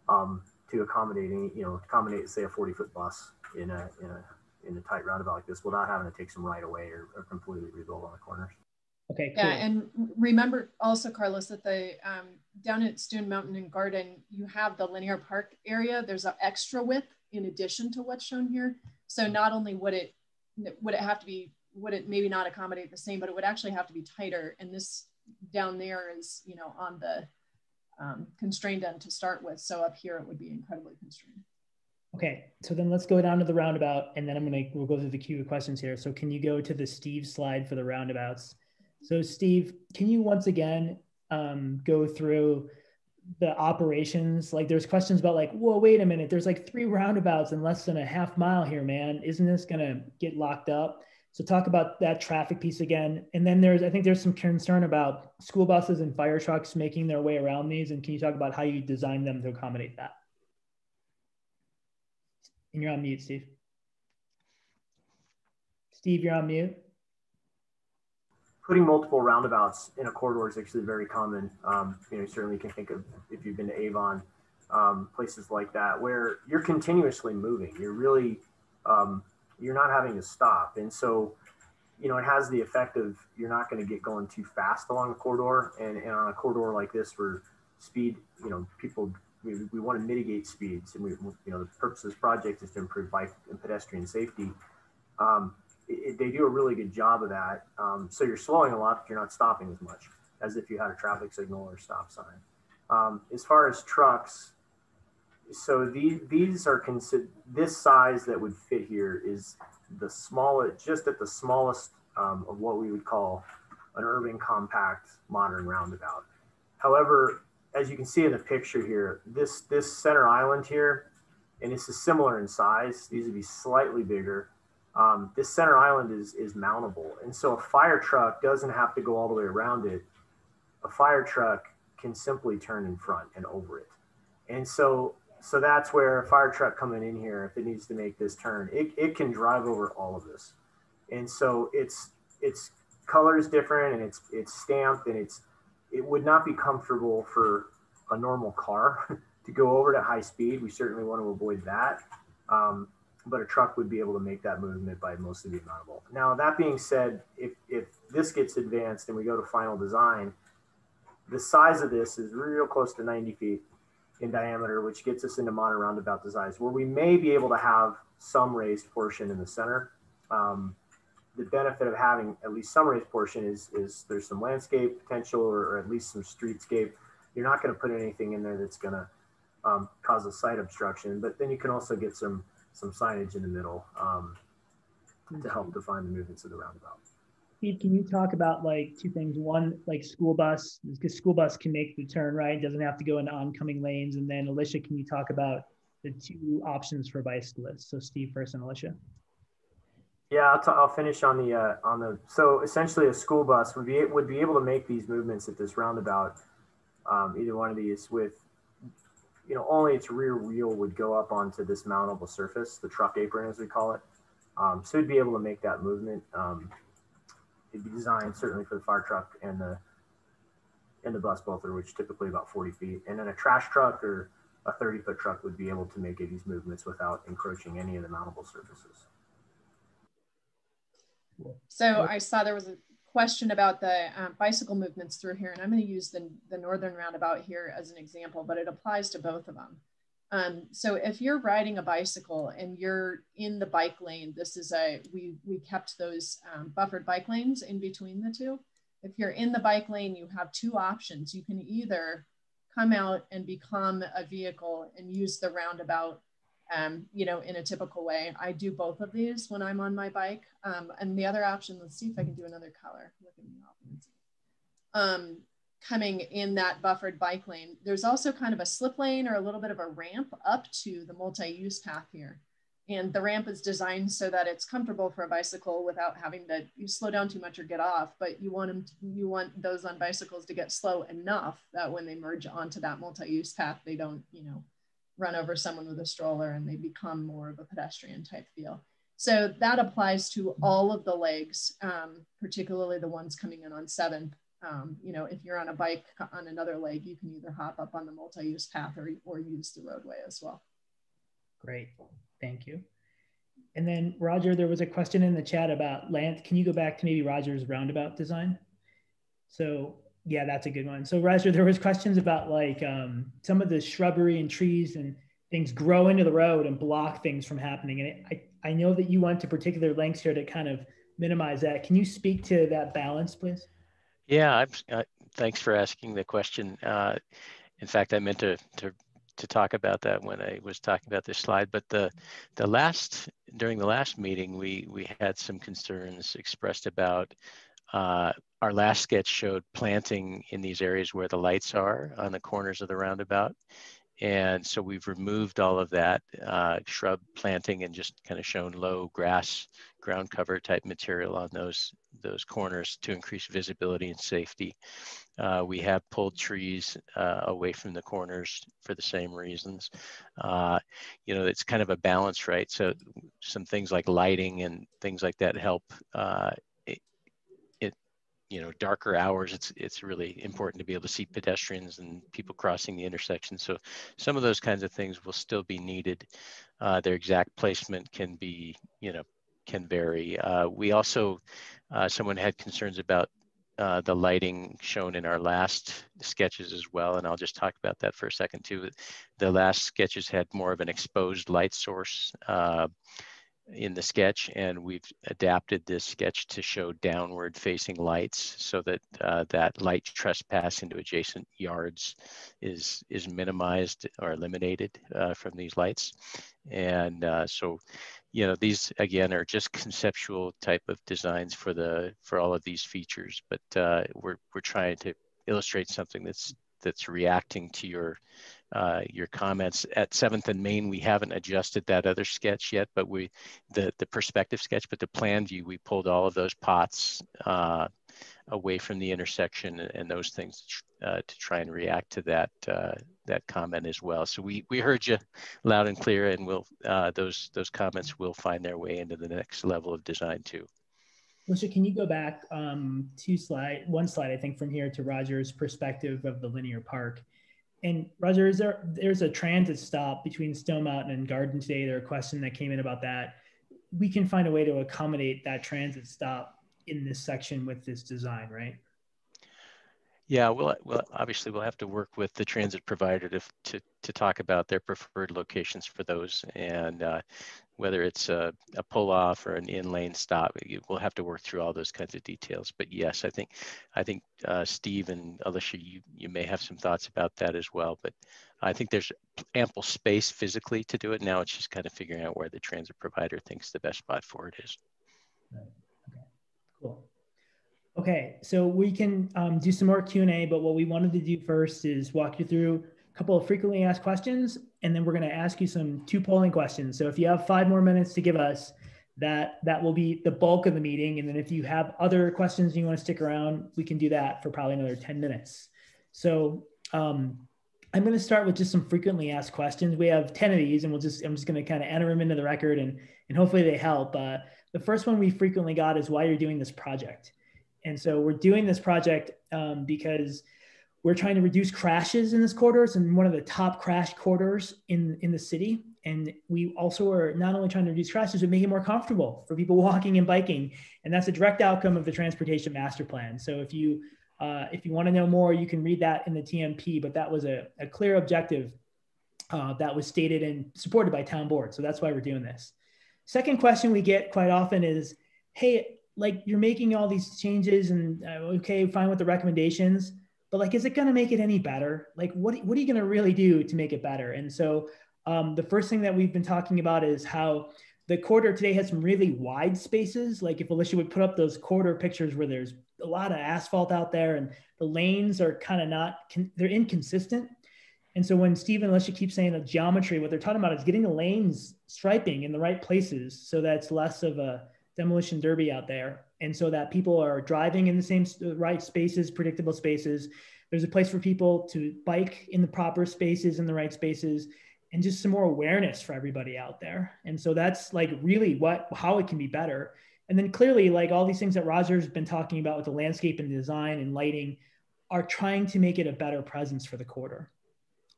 um, to accommodate any, you know, accommodate say a forty foot bus in a in a in a tight roundabout like this without having to take some right of way or, or completely rebuild on the corners. Okay. Cool. Yeah, and remember also, Carlos, that the um, down at Stone Mountain and Garden, you have the linear park area. There's an extra width in addition to what's shown here. So not only would it would it have to be would it maybe not accommodate the same, but it would actually have to be tighter. And this down there is you know on the um, constrained end to start with. So up here it would be incredibly constrained. Okay, so then let's go down to the roundabout, and then I'm gonna we'll go through the queue of questions here. So can you go to the Steve slide for the roundabouts? So Steve, can you once again um, go through the operations? Like there's questions about like, whoa, wait a minute, there's like three roundabouts in less than a half mile here, man. Isn't this gonna get locked up? So talk about that traffic piece again. And then there's, I think there's some concern about school buses and fire trucks making their way around these. And can you talk about how you design them to accommodate that? And you're on mute, Steve. Steve, you're on mute putting multiple roundabouts in a corridor is actually very common. Um, you know, you certainly can think of if you've been to Avon, um, places like that, where you're continuously moving. You're really, um, you're not having to stop. And so, you know, it has the effect of you're not going to get going too fast along the corridor. And, and on a corridor like this, where speed, you know, people, we, we want to mitigate speeds. And we, you know, the purpose of this project is to improve bike and pedestrian safety. Um, it, they do a really good job of that. Um, so you're slowing a lot, but you're not stopping as much as if you had a traffic signal or stop sign. Um, as far as trucks, so these these are considered this size that would fit here is the smallest, just at the smallest um, of what we would call an urban compact modern roundabout. However, as you can see in the picture here, this this center island here, and this is similar in size. These would be slightly bigger um, this center island is, is mountable. And so a fire truck doesn't have to go all the way around it. A fire truck can simply turn in front and over it. And so, so that's where a fire truck coming in here, if it needs to make this turn, it, it can drive over all of this. And so it's, it's color is different and it's, it's stamped and it's, it would not be comfortable for a normal car to go over to high speed. We certainly want to avoid that. Um, but a truck would be able to make that movement by mostly being mountable. Now, that being said, if, if this gets advanced and we go to final design, the size of this is real close to 90 feet in diameter, which gets us into modern roundabout designs where we may be able to have some raised portion in the center. Um, the benefit of having at least some raised portion is, is there's some landscape potential or, or at least some streetscape. You're not going to put anything in there that's going to um, cause a sight obstruction, but then you can also get some some signage in the middle um, to help define the movements of the roundabout. Steve, can you talk about like two things? One, like school bus, because school bus can make the turn right, doesn't have to go into oncoming lanes. And then Alicia, can you talk about the two options for bicyclists? So Steve first and Alicia. Yeah, I'll, I'll finish on the uh, on the. So essentially, a school bus would be would be able to make these movements at this roundabout. Um, either one of these with you know, only its rear wheel would go up onto this mountable surface, the truck apron as we call it. Um, so it'd be able to make that movement. Um, it'd be designed certainly for the fire truck and the and the bus both are which typically about 40 feet. And then a trash truck or a 30 foot truck would be able to make these movements without encroaching any of the mountable surfaces. So I saw there was a question about the um, bicycle movements through here, and I'm going to use the, the northern roundabout here as an example, but it applies to both of them. Um, so if you're riding a bicycle and you're in the bike lane, this is a, we, we kept those um, buffered bike lanes in between the two. If you're in the bike lane, you have two options. You can either come out and become a vehicle and use the roundabout, um, you know, in a typical way. I do both of these when I'm on my bike. Um, and the other option, let's see if I can do another color. Um, coming in that buffered bike lane. There's also kind of a slip lane or a little bit of a ramp up to the multi-use path here. And the ramp is designed so that it's comfortable for a bicycle without having to you slow down too much or get off. But you want them, to, you want those on bicycles to get slow enough that when they merge onto that multi-use path, they don't, you know, run over someone with a stroller and they become more of a pedestrian type feel. So that applies to all of the legs, um, particularly the ones coming in on seventh um, you know, if you're on a bike on another leg, you can either hop up on the multi-use path or, or use the roadway as well. Great, thank you. And then Roger, there was a question in the chat about land. Can you go back to maybe Roger's roundabout design? So yeah, that's a good one. So Roger, there was questions about like um, some of the shrubbery and trees and things grow into the road and block things from happening. And it, I, I know that you went to particular lengths here to kind of minimize that. Can you speak to that balance, please? Yeah, uh, thanks for asking the question. Uh, in fact, I meant to, to to talk about that when I was talking about this slide. But the the last during the last meeting, we we had some concerns expressed about uh, our last sketch showed planting in these areas where the lights are on the corners of the roundabout. And so we've removed all of that uh, shrub planting and just kind of shown low grass ground cover type material on those those corners to increase visibility and safety. Uh, we have pulled trees uh, away from the corners for the same reasons. Uh, you know, it's kind of a balance, right? So some things like lighting and things like that help uh, you know darker hours it's it's really important to be able to see pedestrians and people crossing the intersection. So some of those kinds of things will still be needed. Uh, their exact placement can be you know can vary. Uh, we also uh, someone had concerns about uh, the lighting shown in our last sketches as well, and I'll just talk about that for a second too. The last sketches had more of an exposed light source uh, in the sketch and we've adapted this sketch to show downward facing lights so that uh, that light trespass into adjacent yards is is minimized or eliminated uh, from these lights. And uh, so you know these again are just conceptual type of designs for the for all of these features but uh, we're we're trying to illustrate something that's that's reacting to your uh, your comments. At Seventh and Main, we haven't adjusted that other sketch yet, but we the the perspective sketch, but the plan view, we pulled all of those pots uh, away from the intersection and, and those things uh, to try and react to that uh, that comment as well. So we we heard you loud and clear, and we'll uh, those those comments will find their way into the next level of design too. Alicia, can you go back um, two slide, one slide, I think, from here to Roger's perspective of the linear park? And Roger, is there there's a transit stop between Stone Mountain and Garden today? There a question that came in about that. We can find a way to accommodate that transit stop in this section with this design, right? Yeah, well, well, obviously we'll have to work with the transit provider to to, to talk about their preferred locations for those, and uh, whether it's a, a pull off or an in lane stop, we'll have to work through all those kinds of details. But yes, I think I think uh, Steve and Alicia, you you may have some thoughts about that as well. But I think there's ample space physically to do it. Now it's just kind of figuring out where the transit provider thinks the best spot for it is. Right. Okay. Cool. Okay, so we can um, do some more Q&A, but what we wanted to do first is walk you through a couple of frequently asked questions, and then we're gonna ask you some two polling questions. So if you have five more minutes to give us, that, that will be the bulk of the meeting. And then if you have other questions and you wanna stick around, we can do that for probably another 10 minutes. So um, I'm gonna start with just some frequently asked questions. We have 10 of these and we'll just, I'm just gonna kind of enter them into the record and, and hopefully they help. Uh, the first one we frequently got is why you're doing this project. And so we're doing this project um, because we're trying to reduce crashes in this corridor. It's in one of the top crash corridors in, in the city. And we also are not only trying to reduce crashes, but make it more comfortable for people walking and biking. And that's a direct outcome of the transportation master plan. So if you uh, if you want to know more, you can read that in the TMP, but that was a, a clear objective. uh, that was stated and supported by town board. So that's why we're doing this. Second question we get quite often is, hey, like you're making all these changes and uh, okay, fine with the recommendations, but like, is it going to make it any better? Like, what, what are you going to really do to make it better? And so um, the first thing that we've been talking about is how the corridor today has some really wide spaces. Like if Alicia would put up those corridor pictures where there's a lot of asphalt out there and the lanes are kind of not, they're inconsistent. And so when Steve and Alicia keep saying the geometry, what they're talking about is getting the lanes striping in the right places so that it's less of a demolition derby out there. And so that people are driving in the same uh, right spaces, predictable spaces. There's a place for people to bike in the proper spaces in the right spaces and just some more awareness for everybody out there. And so that's like really what how it can be better. And then clearly, like all these things that Roger's been talking about with the landscape and design and lighting are trying to make it a better presence for the quarter.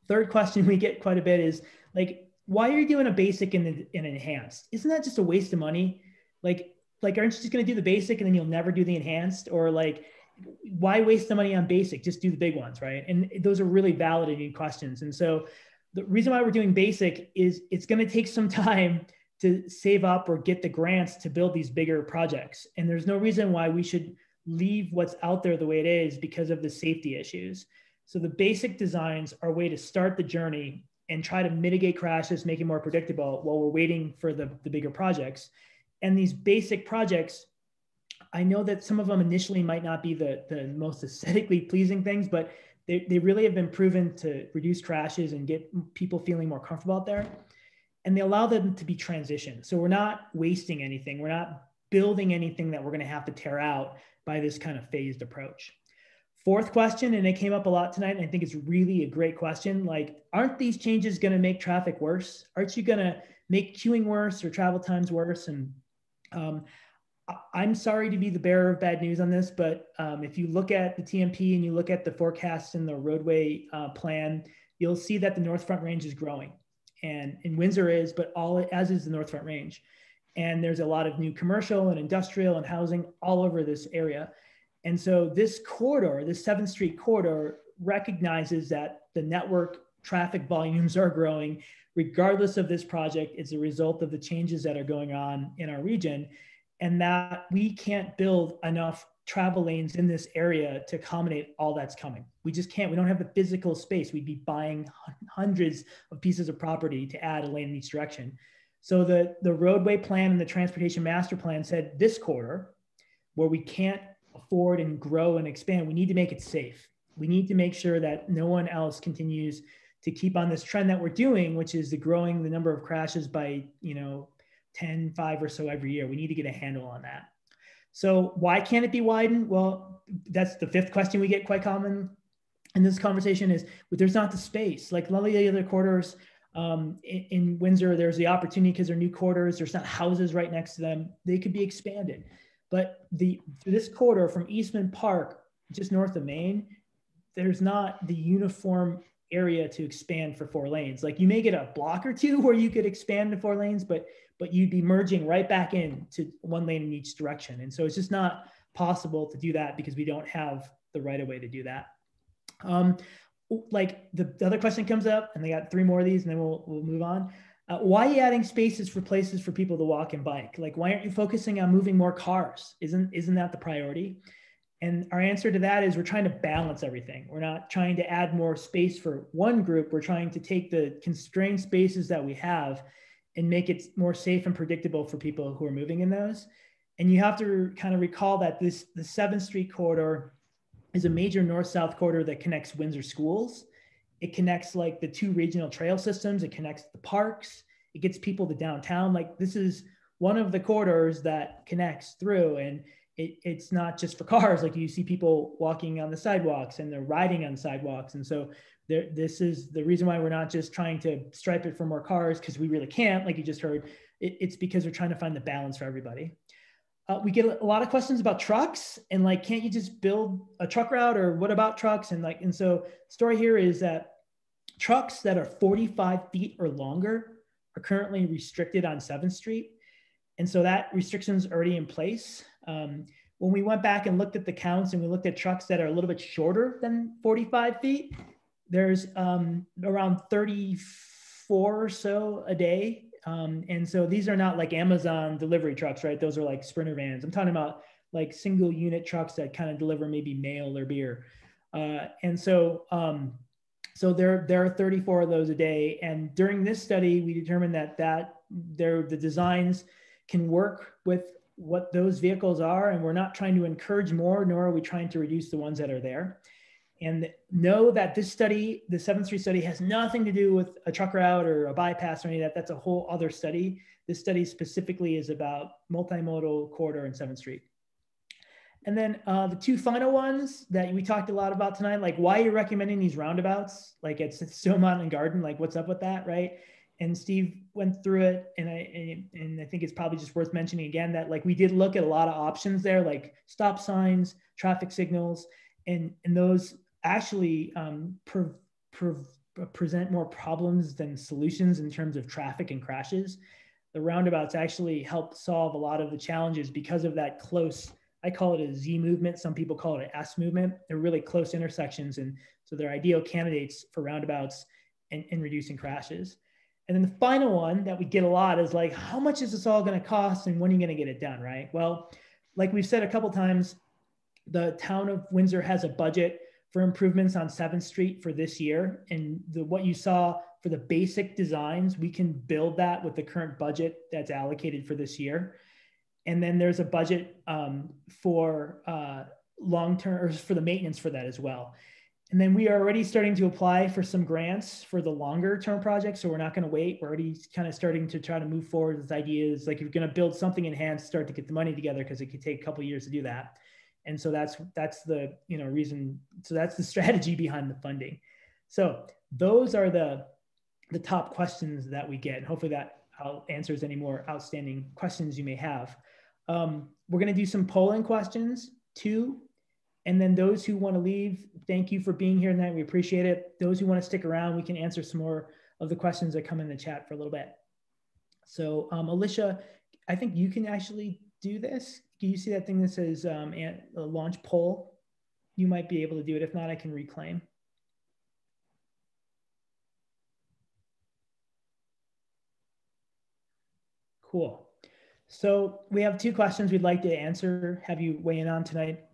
Third question we get quite a bit is like, why are you doing a basic and an enhanced? Isn't that just a waste of money? Like, like aren't you just going to do the basic and then you'll never do the enhanced? Or like, why waste the money on basic? Just do the big ones, right? And those are really validating questions. And so the reason why we're doing basic is it's going to take some time to save up or get the grants to build these bigger projects. And there's no reason why we should leave what's out there the way it is because of the safety issues. So the basic designs are a way to start the journey and try to mitigate crashes, make it more predictable while we're waiting for the, the bigger projects. And these basic projects, I know that some of them initially might not be the, the most aesthetically pleasing things, but they, they really have been proven to reduce crashes and get people feeling more comfortable out there. And they allow them to be transitioned. So we're not wasting anything. We're not building anything that we're going to have to tear out by this kind of phased approach. Fourth question, and it came up a lot tonight, and I think it's really a great question. Like, aren't these changes going to make traffic worse? Aren't you going to make queuing worse or travel times worse? And um, I'm sorry to be the bearer of bad news on this, but um, if you look at the TMP and you look at the forecast and the roadway uh, plan, you'll see that the North Front Range is growing, and in Windsor is, but all as is the North Front Range, and there's a lot of new commercial and industrial and housing all over this area, and so this corridor, this Seventh Street corridor, recognizes that the network traffic volumes are growing, regardless of this project. It's a result of the changes that are going on in our region and that we can't build enough travel lanes in this area to accommodate all that's coming. We just can't. We don't have the physical space. We'd be buying hundreds of pieces of property to add a lane in each direction. So the, the roadway plan and the transportation master plan said this quarter, where we can't afford and grow and expand, we need to make it safe. We need to make sure that no one else continues to keep on this trend that we're doing, which is the growing the number of crashes by, you know, 10, 5 or so every year. We need to get a handle on that. So why can't it be widened? Well, that's the fifth question we get quite common in this conversation is there's not the space. Like lot of the other quarters um, in, in, Windsor, there's the opportunity because they're new quarters. There's not houses right next to them. They could be expanded. But the this quarter from Eastman Park, just north of Main, there's not the uniform area to expand for four lanes. Like you may get a block or two where you could expand to four lanes, but but you'd be merging right back in to one lane in each direction. And so it's just not possible to do that because we don't have the right of way to do that. Um, like the, the, other question comes up, and they got three more of these, and then we'll, we'll move on. Uh, why are you adding spaces for places for people to walk and bike? Like, why aren't you focusing on moving more cars? Isn't isn't that the priority? And our answer to that is we're trying to balance everything. We're not trying to add more space for one group. We're trying to take the constrained spaces that we have and make it more safe and predictable for people who are moving in those. And you have to kind of recall that this the 7th Street corridor is a major north-south corridor that connects Windsor schools. It connects like the two regional trail systems. It connects the parks. It gets people to downtown. Like this is one of the corridors that connects through and it, it's not just for cars. Like you see people walking on the sidewalks and they're riding on sidewalks. And so there, this is the reason why we're not just trying to stripe it for more cars because we really can't, like you just heard. It, it's because we're trying to find the balance for everybody. Uh, we get a lot of questions about trucks and like, can't you just build a truck route or what about trucks? And like, and so story here is that trucks that are 45 feet or longer are currently restricted on 7th Street. And so that restriction is already in place. Um, when we went back and looked at the counts and we looked at trucks that are a little bit shorter than 45 feet, there's um, around 34 or so a day. Um, and so these are not like Amazon delivery trucks, right? Those are like sprinter vans. I'm talking about like single unit trucks that kind of deliver maybe mail or beer. Uh, and so, um, so there, there are 34 of those a day. And during this study, we determined that that there, the designs can work with what those vehicles are. And we're not trying to encourage more, nor are we trying to reduce the ones that are there. And know that this study, the 7th Street study, has nothing to do with a truck route or a bypass or any of that. That's a whole other study. This study specifically is about multimodal corridor in 7th Street. And then uh, the two final ones that we talked a lot about tonight, like why you're recommending these roundabouts, like it's Stone and Garden, like what's up with that, right? And Steve went through it, and I and, I think it's probably just worth mentioning again that like we did look at a lot of options there, like stop signs, traffic signals, and and those actually um, pre- pre- present more problems than solutions in terms of traffic and crashes. The roundabouts actually help solve a lot of the challenges because of that close I call it a Z movement. Some people call it an S movement. They're really close intersections. And so they're ideal candidates for roundabouts and, and reducing crashes. And then the final one that we get a lot is like, how much is this all going to cost and when are you going to get it done? Right. Well, like we've said a couple times, the town of Windsor has a budget for improvements on 7th Street for this year. And the, what you saw for the basic designs, we can build that with the current budget that's allocated for this year and then there's a budget um, for uh, long term or for the maintenance for that as well. And then we are already starting to apply for some grants for the longer term projects. So we're not going to wait. We're already kind of starting to try to move forward with ideas. Like you're going to build something in hand, start to get the money together because it could take a couple years to do that. And so that's that's the you know reason. So that's the strategy behind the funding. So those are the the top questions that we get. And hopefully that answers any more outstanding questions you may have. Um, we're going to do some polling questions too. And then those who want to leave, thank you for being here tonight. We appreciate it. Those who want to stick around, we can answer some more of the questions that come in the chat for a little bit. So um, Alicia, I think you can actually do this. Do you see that thing that says um, launch poll? You might be able to do it. If not, I can reclaim. Cool. So we have two questions we'd like to answer, have you weigh in on tonight.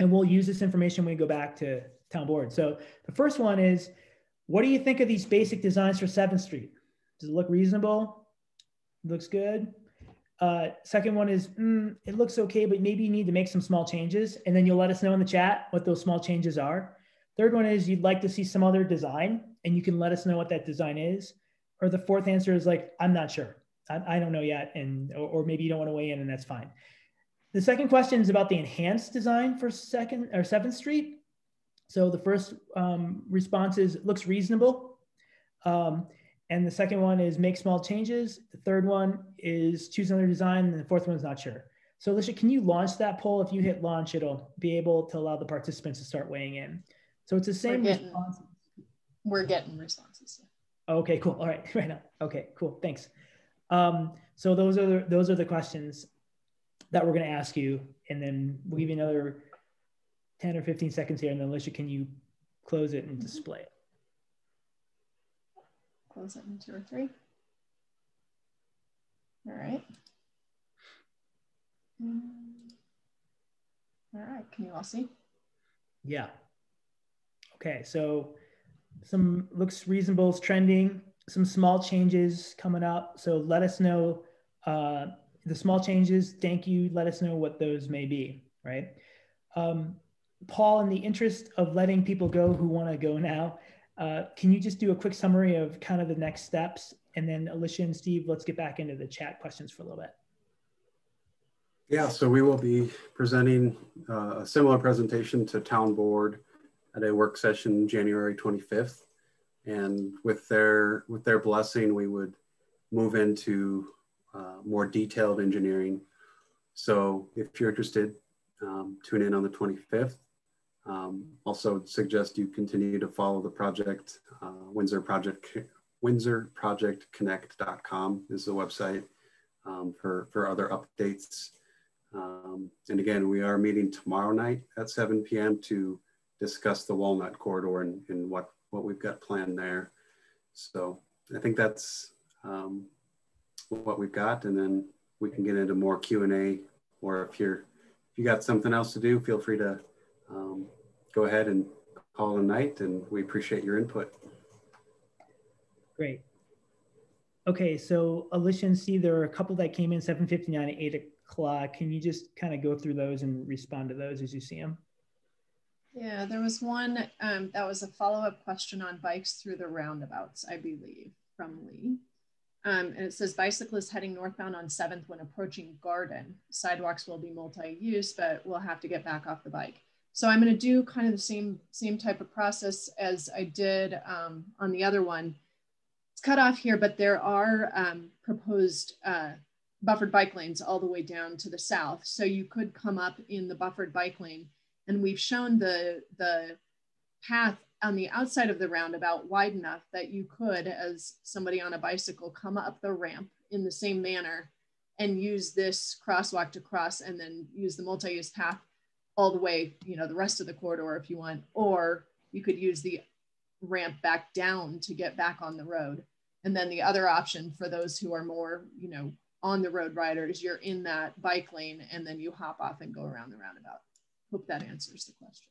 And we'll use this information when we go back to town board. So the first one is, what do you think of these basic designs for 7th Street? Does it look reasonable? Looks good. Uh, second one is, mm, it looks okay, but maybe you need to make some small changes. And then you'll let us know in the chat what those small changes are. Third one is you'd like to see some other design and you can let us know what that design is. Or the fourth answer is like, I'm not sure. I, I don't know yet, and or, or maybe you don't want to weigh in, and that's fine. The second question is about the enhanced design for second or Seventh Street. So the first um, response is looks reasonable. Um, and the second one is make small changes. The third one is choose another design. And the fourth one is not sure. So Alicia, can you launch that poll? If you hit launch, it'll be able to allow the participants to start weighing in. So it's the same we're getting, We're getting responses. Okay, cool. All right, right now. Okay, cool. Thanks. Um, so those are the, those are the questions that we're going to ask you, and then we'll give you another ten or fifteen seconds here, and then Alicia, can you close it and mm-hmm. display it? Close it in two or three. All right. Mm. All right, can you all see? Yeah. Okay, so some looks reasonable, it's trending some small changes coming up. So let us know uh, the small changes. Thank you. Let us know what those may be, right? Um, Paul, in the interest of letting people go who want to go now, uh, can you just do a quick summary of kind of the next steps? And then Alicia and Steve, let's get back into the chat questions for a little bit. Yeah, so we will be presenting uh, a similar presentation to town board at a work session January 25th and with their with their blessing, we would move into uh, more detailed engineering. So if you're interested, um, tune in on the 25th. Um, also suggest you continue to follow the project, uh, Windsor Project, WindsorProjectConnect.com is the website um, for, for other updates. Um, and again, we are meeting tomorrow night at 7 p.m. to discuss the Walnut Corridor and, and what what we've got planned there. So I think that's um, what we've got, and then we can get into more Q and A. Or if you're if you got something else to do, feel free to um, go ahead and call a night, and we appreciate your input. Great. Okay, so Alicia and Steve, there are a couple that came in 7:59 at 8 o'clock. Can you just kind of go through those and respond to those as you see them? Yeah, there was one um, that was a follow-up question on bikes through the roundabouts, I believe, from Lee. Um, and it says bicyclists heading northbound on 7th when approaching Garden. Sidewalks will be multi-use, but we'll have to get back off the bike. So I'm going to do kind of the same same type of process as I did um, on the other one. It's cut off here, but there are um, proposed uh, buffered bike lanes all the way down to the south. So you could come up in the buffered bike lane and we've shown the, the path on the outside of the roundabout wide enough that you could, as somebody on a bicycle, come up the ramp in the same manner and use this crosswalk to cross and then use the multi-use path all the way, you know, the rest of the corridor if you want, or you could use the ramp back down to get back on the road. And then the other option for those who are more, you know, on the road riders, you're in that bike lane and then you hop off and go around the roundabout. Hope that answers the question.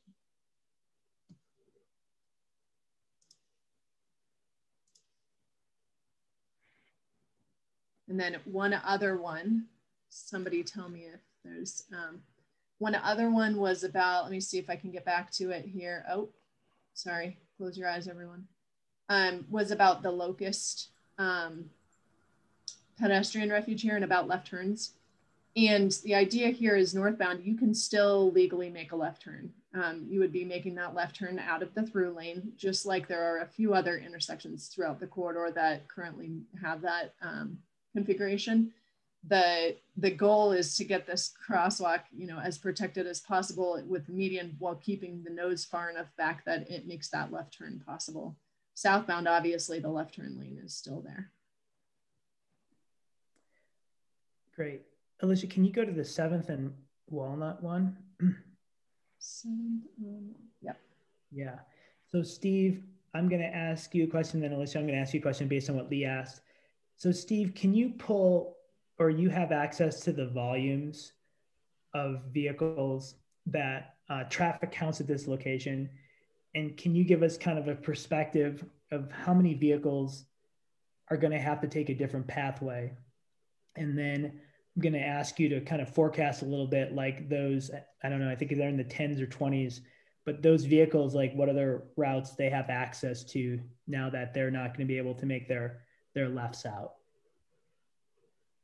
And then one other one, somebody tell me if there's, um, one other one was about, let me see if I can get back to it here. Oh, sorry, close your eyes, everyone. Um, was about the locust um, pedestrian refuge here and about left turns. And the idea here is northbound, you can still legally make a left turn. Um, you would be making that left turn out of the through lane, just like there are a few other intersections throughout the corridor that currently have that um, configuration. The, the goal is to get this crosswalk, you know, as protected as possible with the median while keeping the nose far enough back that it makes that left turn possible. Southbound, obviously, the left turn lane is still there. Great. Alicia, can you go to the seventh and walnut one? Seventh, um, yep. Yeah. So Steve, I'm going to ask you a question, then Alicia, I'm going to ask you a question based on what Lee asked. So Steve, can you pull or you have access to the volumes of vehicles that uh, traffic counts at this location? And can you give us kind of a perspective of how many vehicles are going to have to take a different pathway? And then I'm going to ask you to kind of forecast a little bit like those, I don't know, I think they're in the 10s or 20s, but those vehicles, like what other routes they have access to now that they're not going to be able to make their, their lefts out.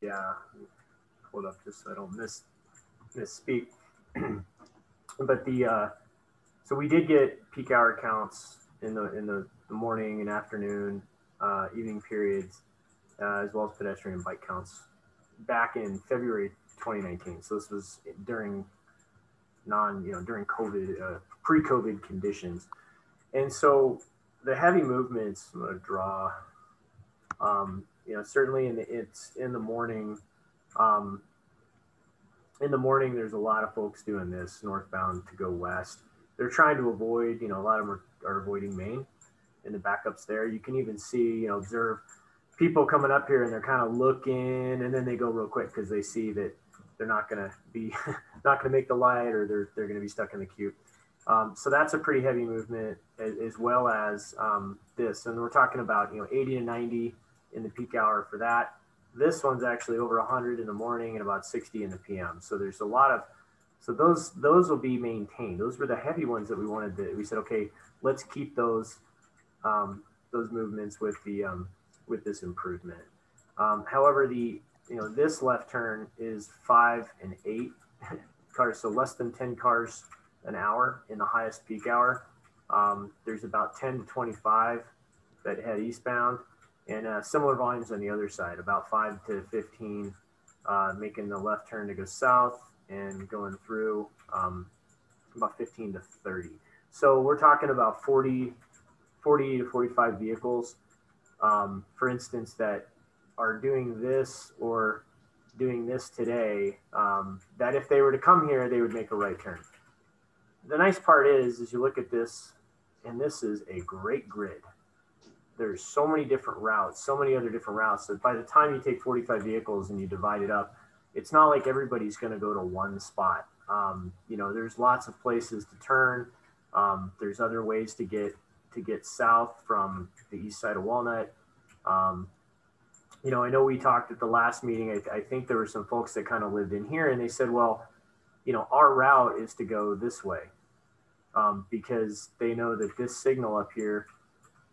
Yeah, hold up just so I don't miss misspeak. but the uh, so we did get peak hour counts in the in the, the morning and afternoon, uh, evening periods, uh, as well as pedestrian bike counts back in February 2019. So this was during non, you know, during COVID, uh, pre-COVID conditions. And so the heavy movements, I'm to draw, um, you know, certainly in the, it's in the morning, um, in the morning, there's a lot of folks doing this northbound to go west. They're trying to avoid, you know, a lot of them are, are avoiding Main and the backups there. You can even see, you know, observe people coming up here and they're kind of looking and then they go real quick because they see that they're not going to be not going to make the light or they're, they're going to be stuck in the queue. Um, so that's a pretty heavy movement as, as well as um, this. And we're talking about, you know, 80 to 90 in the peak hour for that. This one's actually over 100 in the morning and about 60 in the PM. So there's a lot of, so those those will be maintained. Those were the heavy ones that we wanted to, we said, okay, let's keep those um, those movements with the um, with this improvement. Um, however, the you know this left turn is five and eight cars, so less than 10 cars an hour in the highest peak hour. Um, there's about 10 to 25 that head eastbound, and uh, similar volumes on the other side, about five to 15 uh, making the left turn to go south and going through um, about 15 to 30. So we're talking about 40, 40 to 45 vehicles um, for instance, that are doing this or doing this today, um, that if they were to come here, they would make a right turn. The nice part is, is you look at this, and this is a great grid. There's so many different routes, so many other different routes that by the time you take 45 vehicles and you divide it up, it's not like everybody's going to go to one spot. Um, you know, there's lots of places to turn. Um, there's other ways to get to get south from the east side of Walnut. Um, you know, I know we talked at the last meeting. I, I think there were some folks that kind of lived in here, and they said, "Well, you know, our route is to go this way um, because they know that this signal up here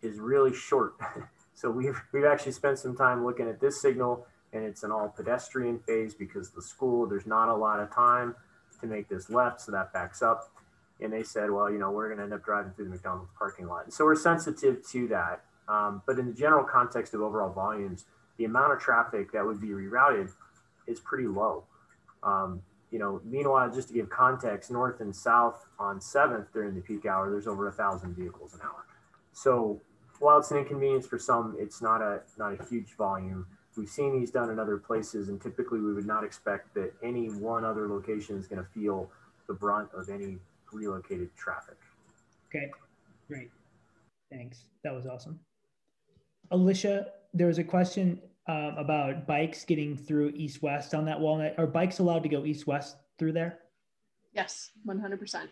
is really short. so we've we've actually spent some time looking at this signal, and it's an all pedestrian phase because the school there's not a lot of time to make this left, so that backs up and they said, well, you know, we're going to end up driving through the McDonald's parking lot. so we're sensitive to that. Um, but in the general context of overall volumes, the amount of traffic that would be rerouted is pretty low. Um, you know, meanwhile, just to give context, north and south on 7th during the peak hour, there's over a thousand vehicles an hour. So while it's an inconvenience for some, it's not a not a huge volume. We've seen these done in other places, and typically we would not expect that any one other location is going to feel the brunt of any relocated traffic. Okay, great. Thanks. That was awesome. Alicia, there was a question uh, about bikes getting through east west on that walnut. Are bikes allowed to go east west through there? Yes, 100%.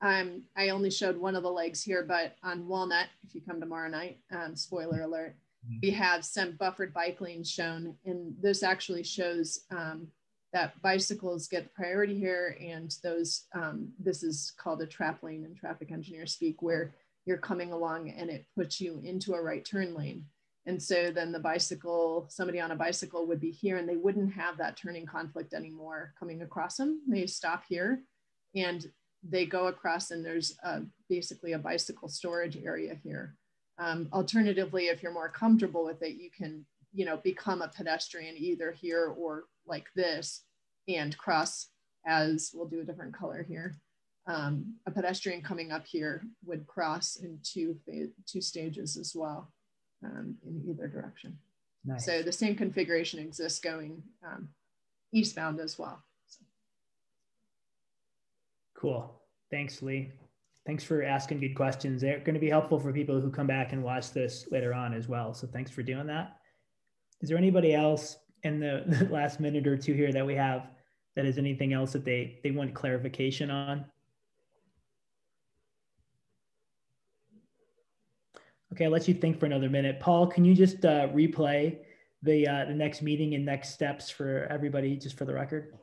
Um, I only showed one of the legs here, but on Walnut, if you come tomorrow night, um, spoiler alert, mm-hmm. we have some buffered bike lanes shown. And this actually shows um, that bicycles get priority here and those um, this is called a trap lane in traffic engineer speak where you're coming along and it puts you into a right turn lane and so then the bicycle somebody on a bicycle would be here and they wouldn't have that turning conflict anymore coming across them they stop here and they go across and there's a, basically a bicycle storage area here um, alternatively if you're more comfortable with it you can you know become a pedestrian either here or like this and cross as we'll do a different color here. Um, a pedestrian coming up here would cross in two, two stages as well um, in either direction. Nice. So the same configuration exists going um, eastbound as well. Cool. Thanks, Lee. Thanks for asking good questions. They're going to be helpful for people who come back and watch this later on as well. So thanks for doing that. Is there anybody else in the, the last minute or two here that we have that is anything else that they they want clarification on okay i'll let you think for another minute paul can you just uh, replay the uh, the next meeting and next steps for everybody just for the record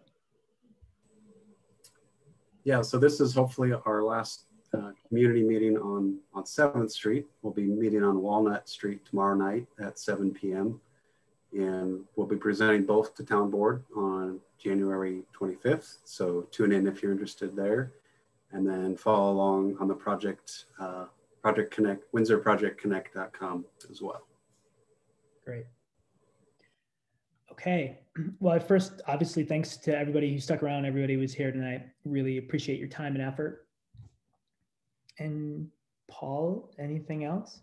yeah so this is hopefully our last uh, community meeting on on 7th street we'll be meeting on walnut street tomorrow night at 7 p.m and we'll be presenting both to town board on January 25th. So tune in if you're interested there, and then follow along on the project, uh, Project Connect, WindsorProjectConnect.com as well. Great. Okay. Well, at first, obviously, thanks to everybody who stuck around, everybody who was here tonight. Really appreciate your time and effort. And Paul, anything else?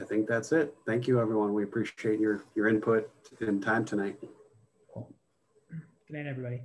I think that's it. Thank you, everyone. We appreciate your your input and time tonight. Good night, everybody.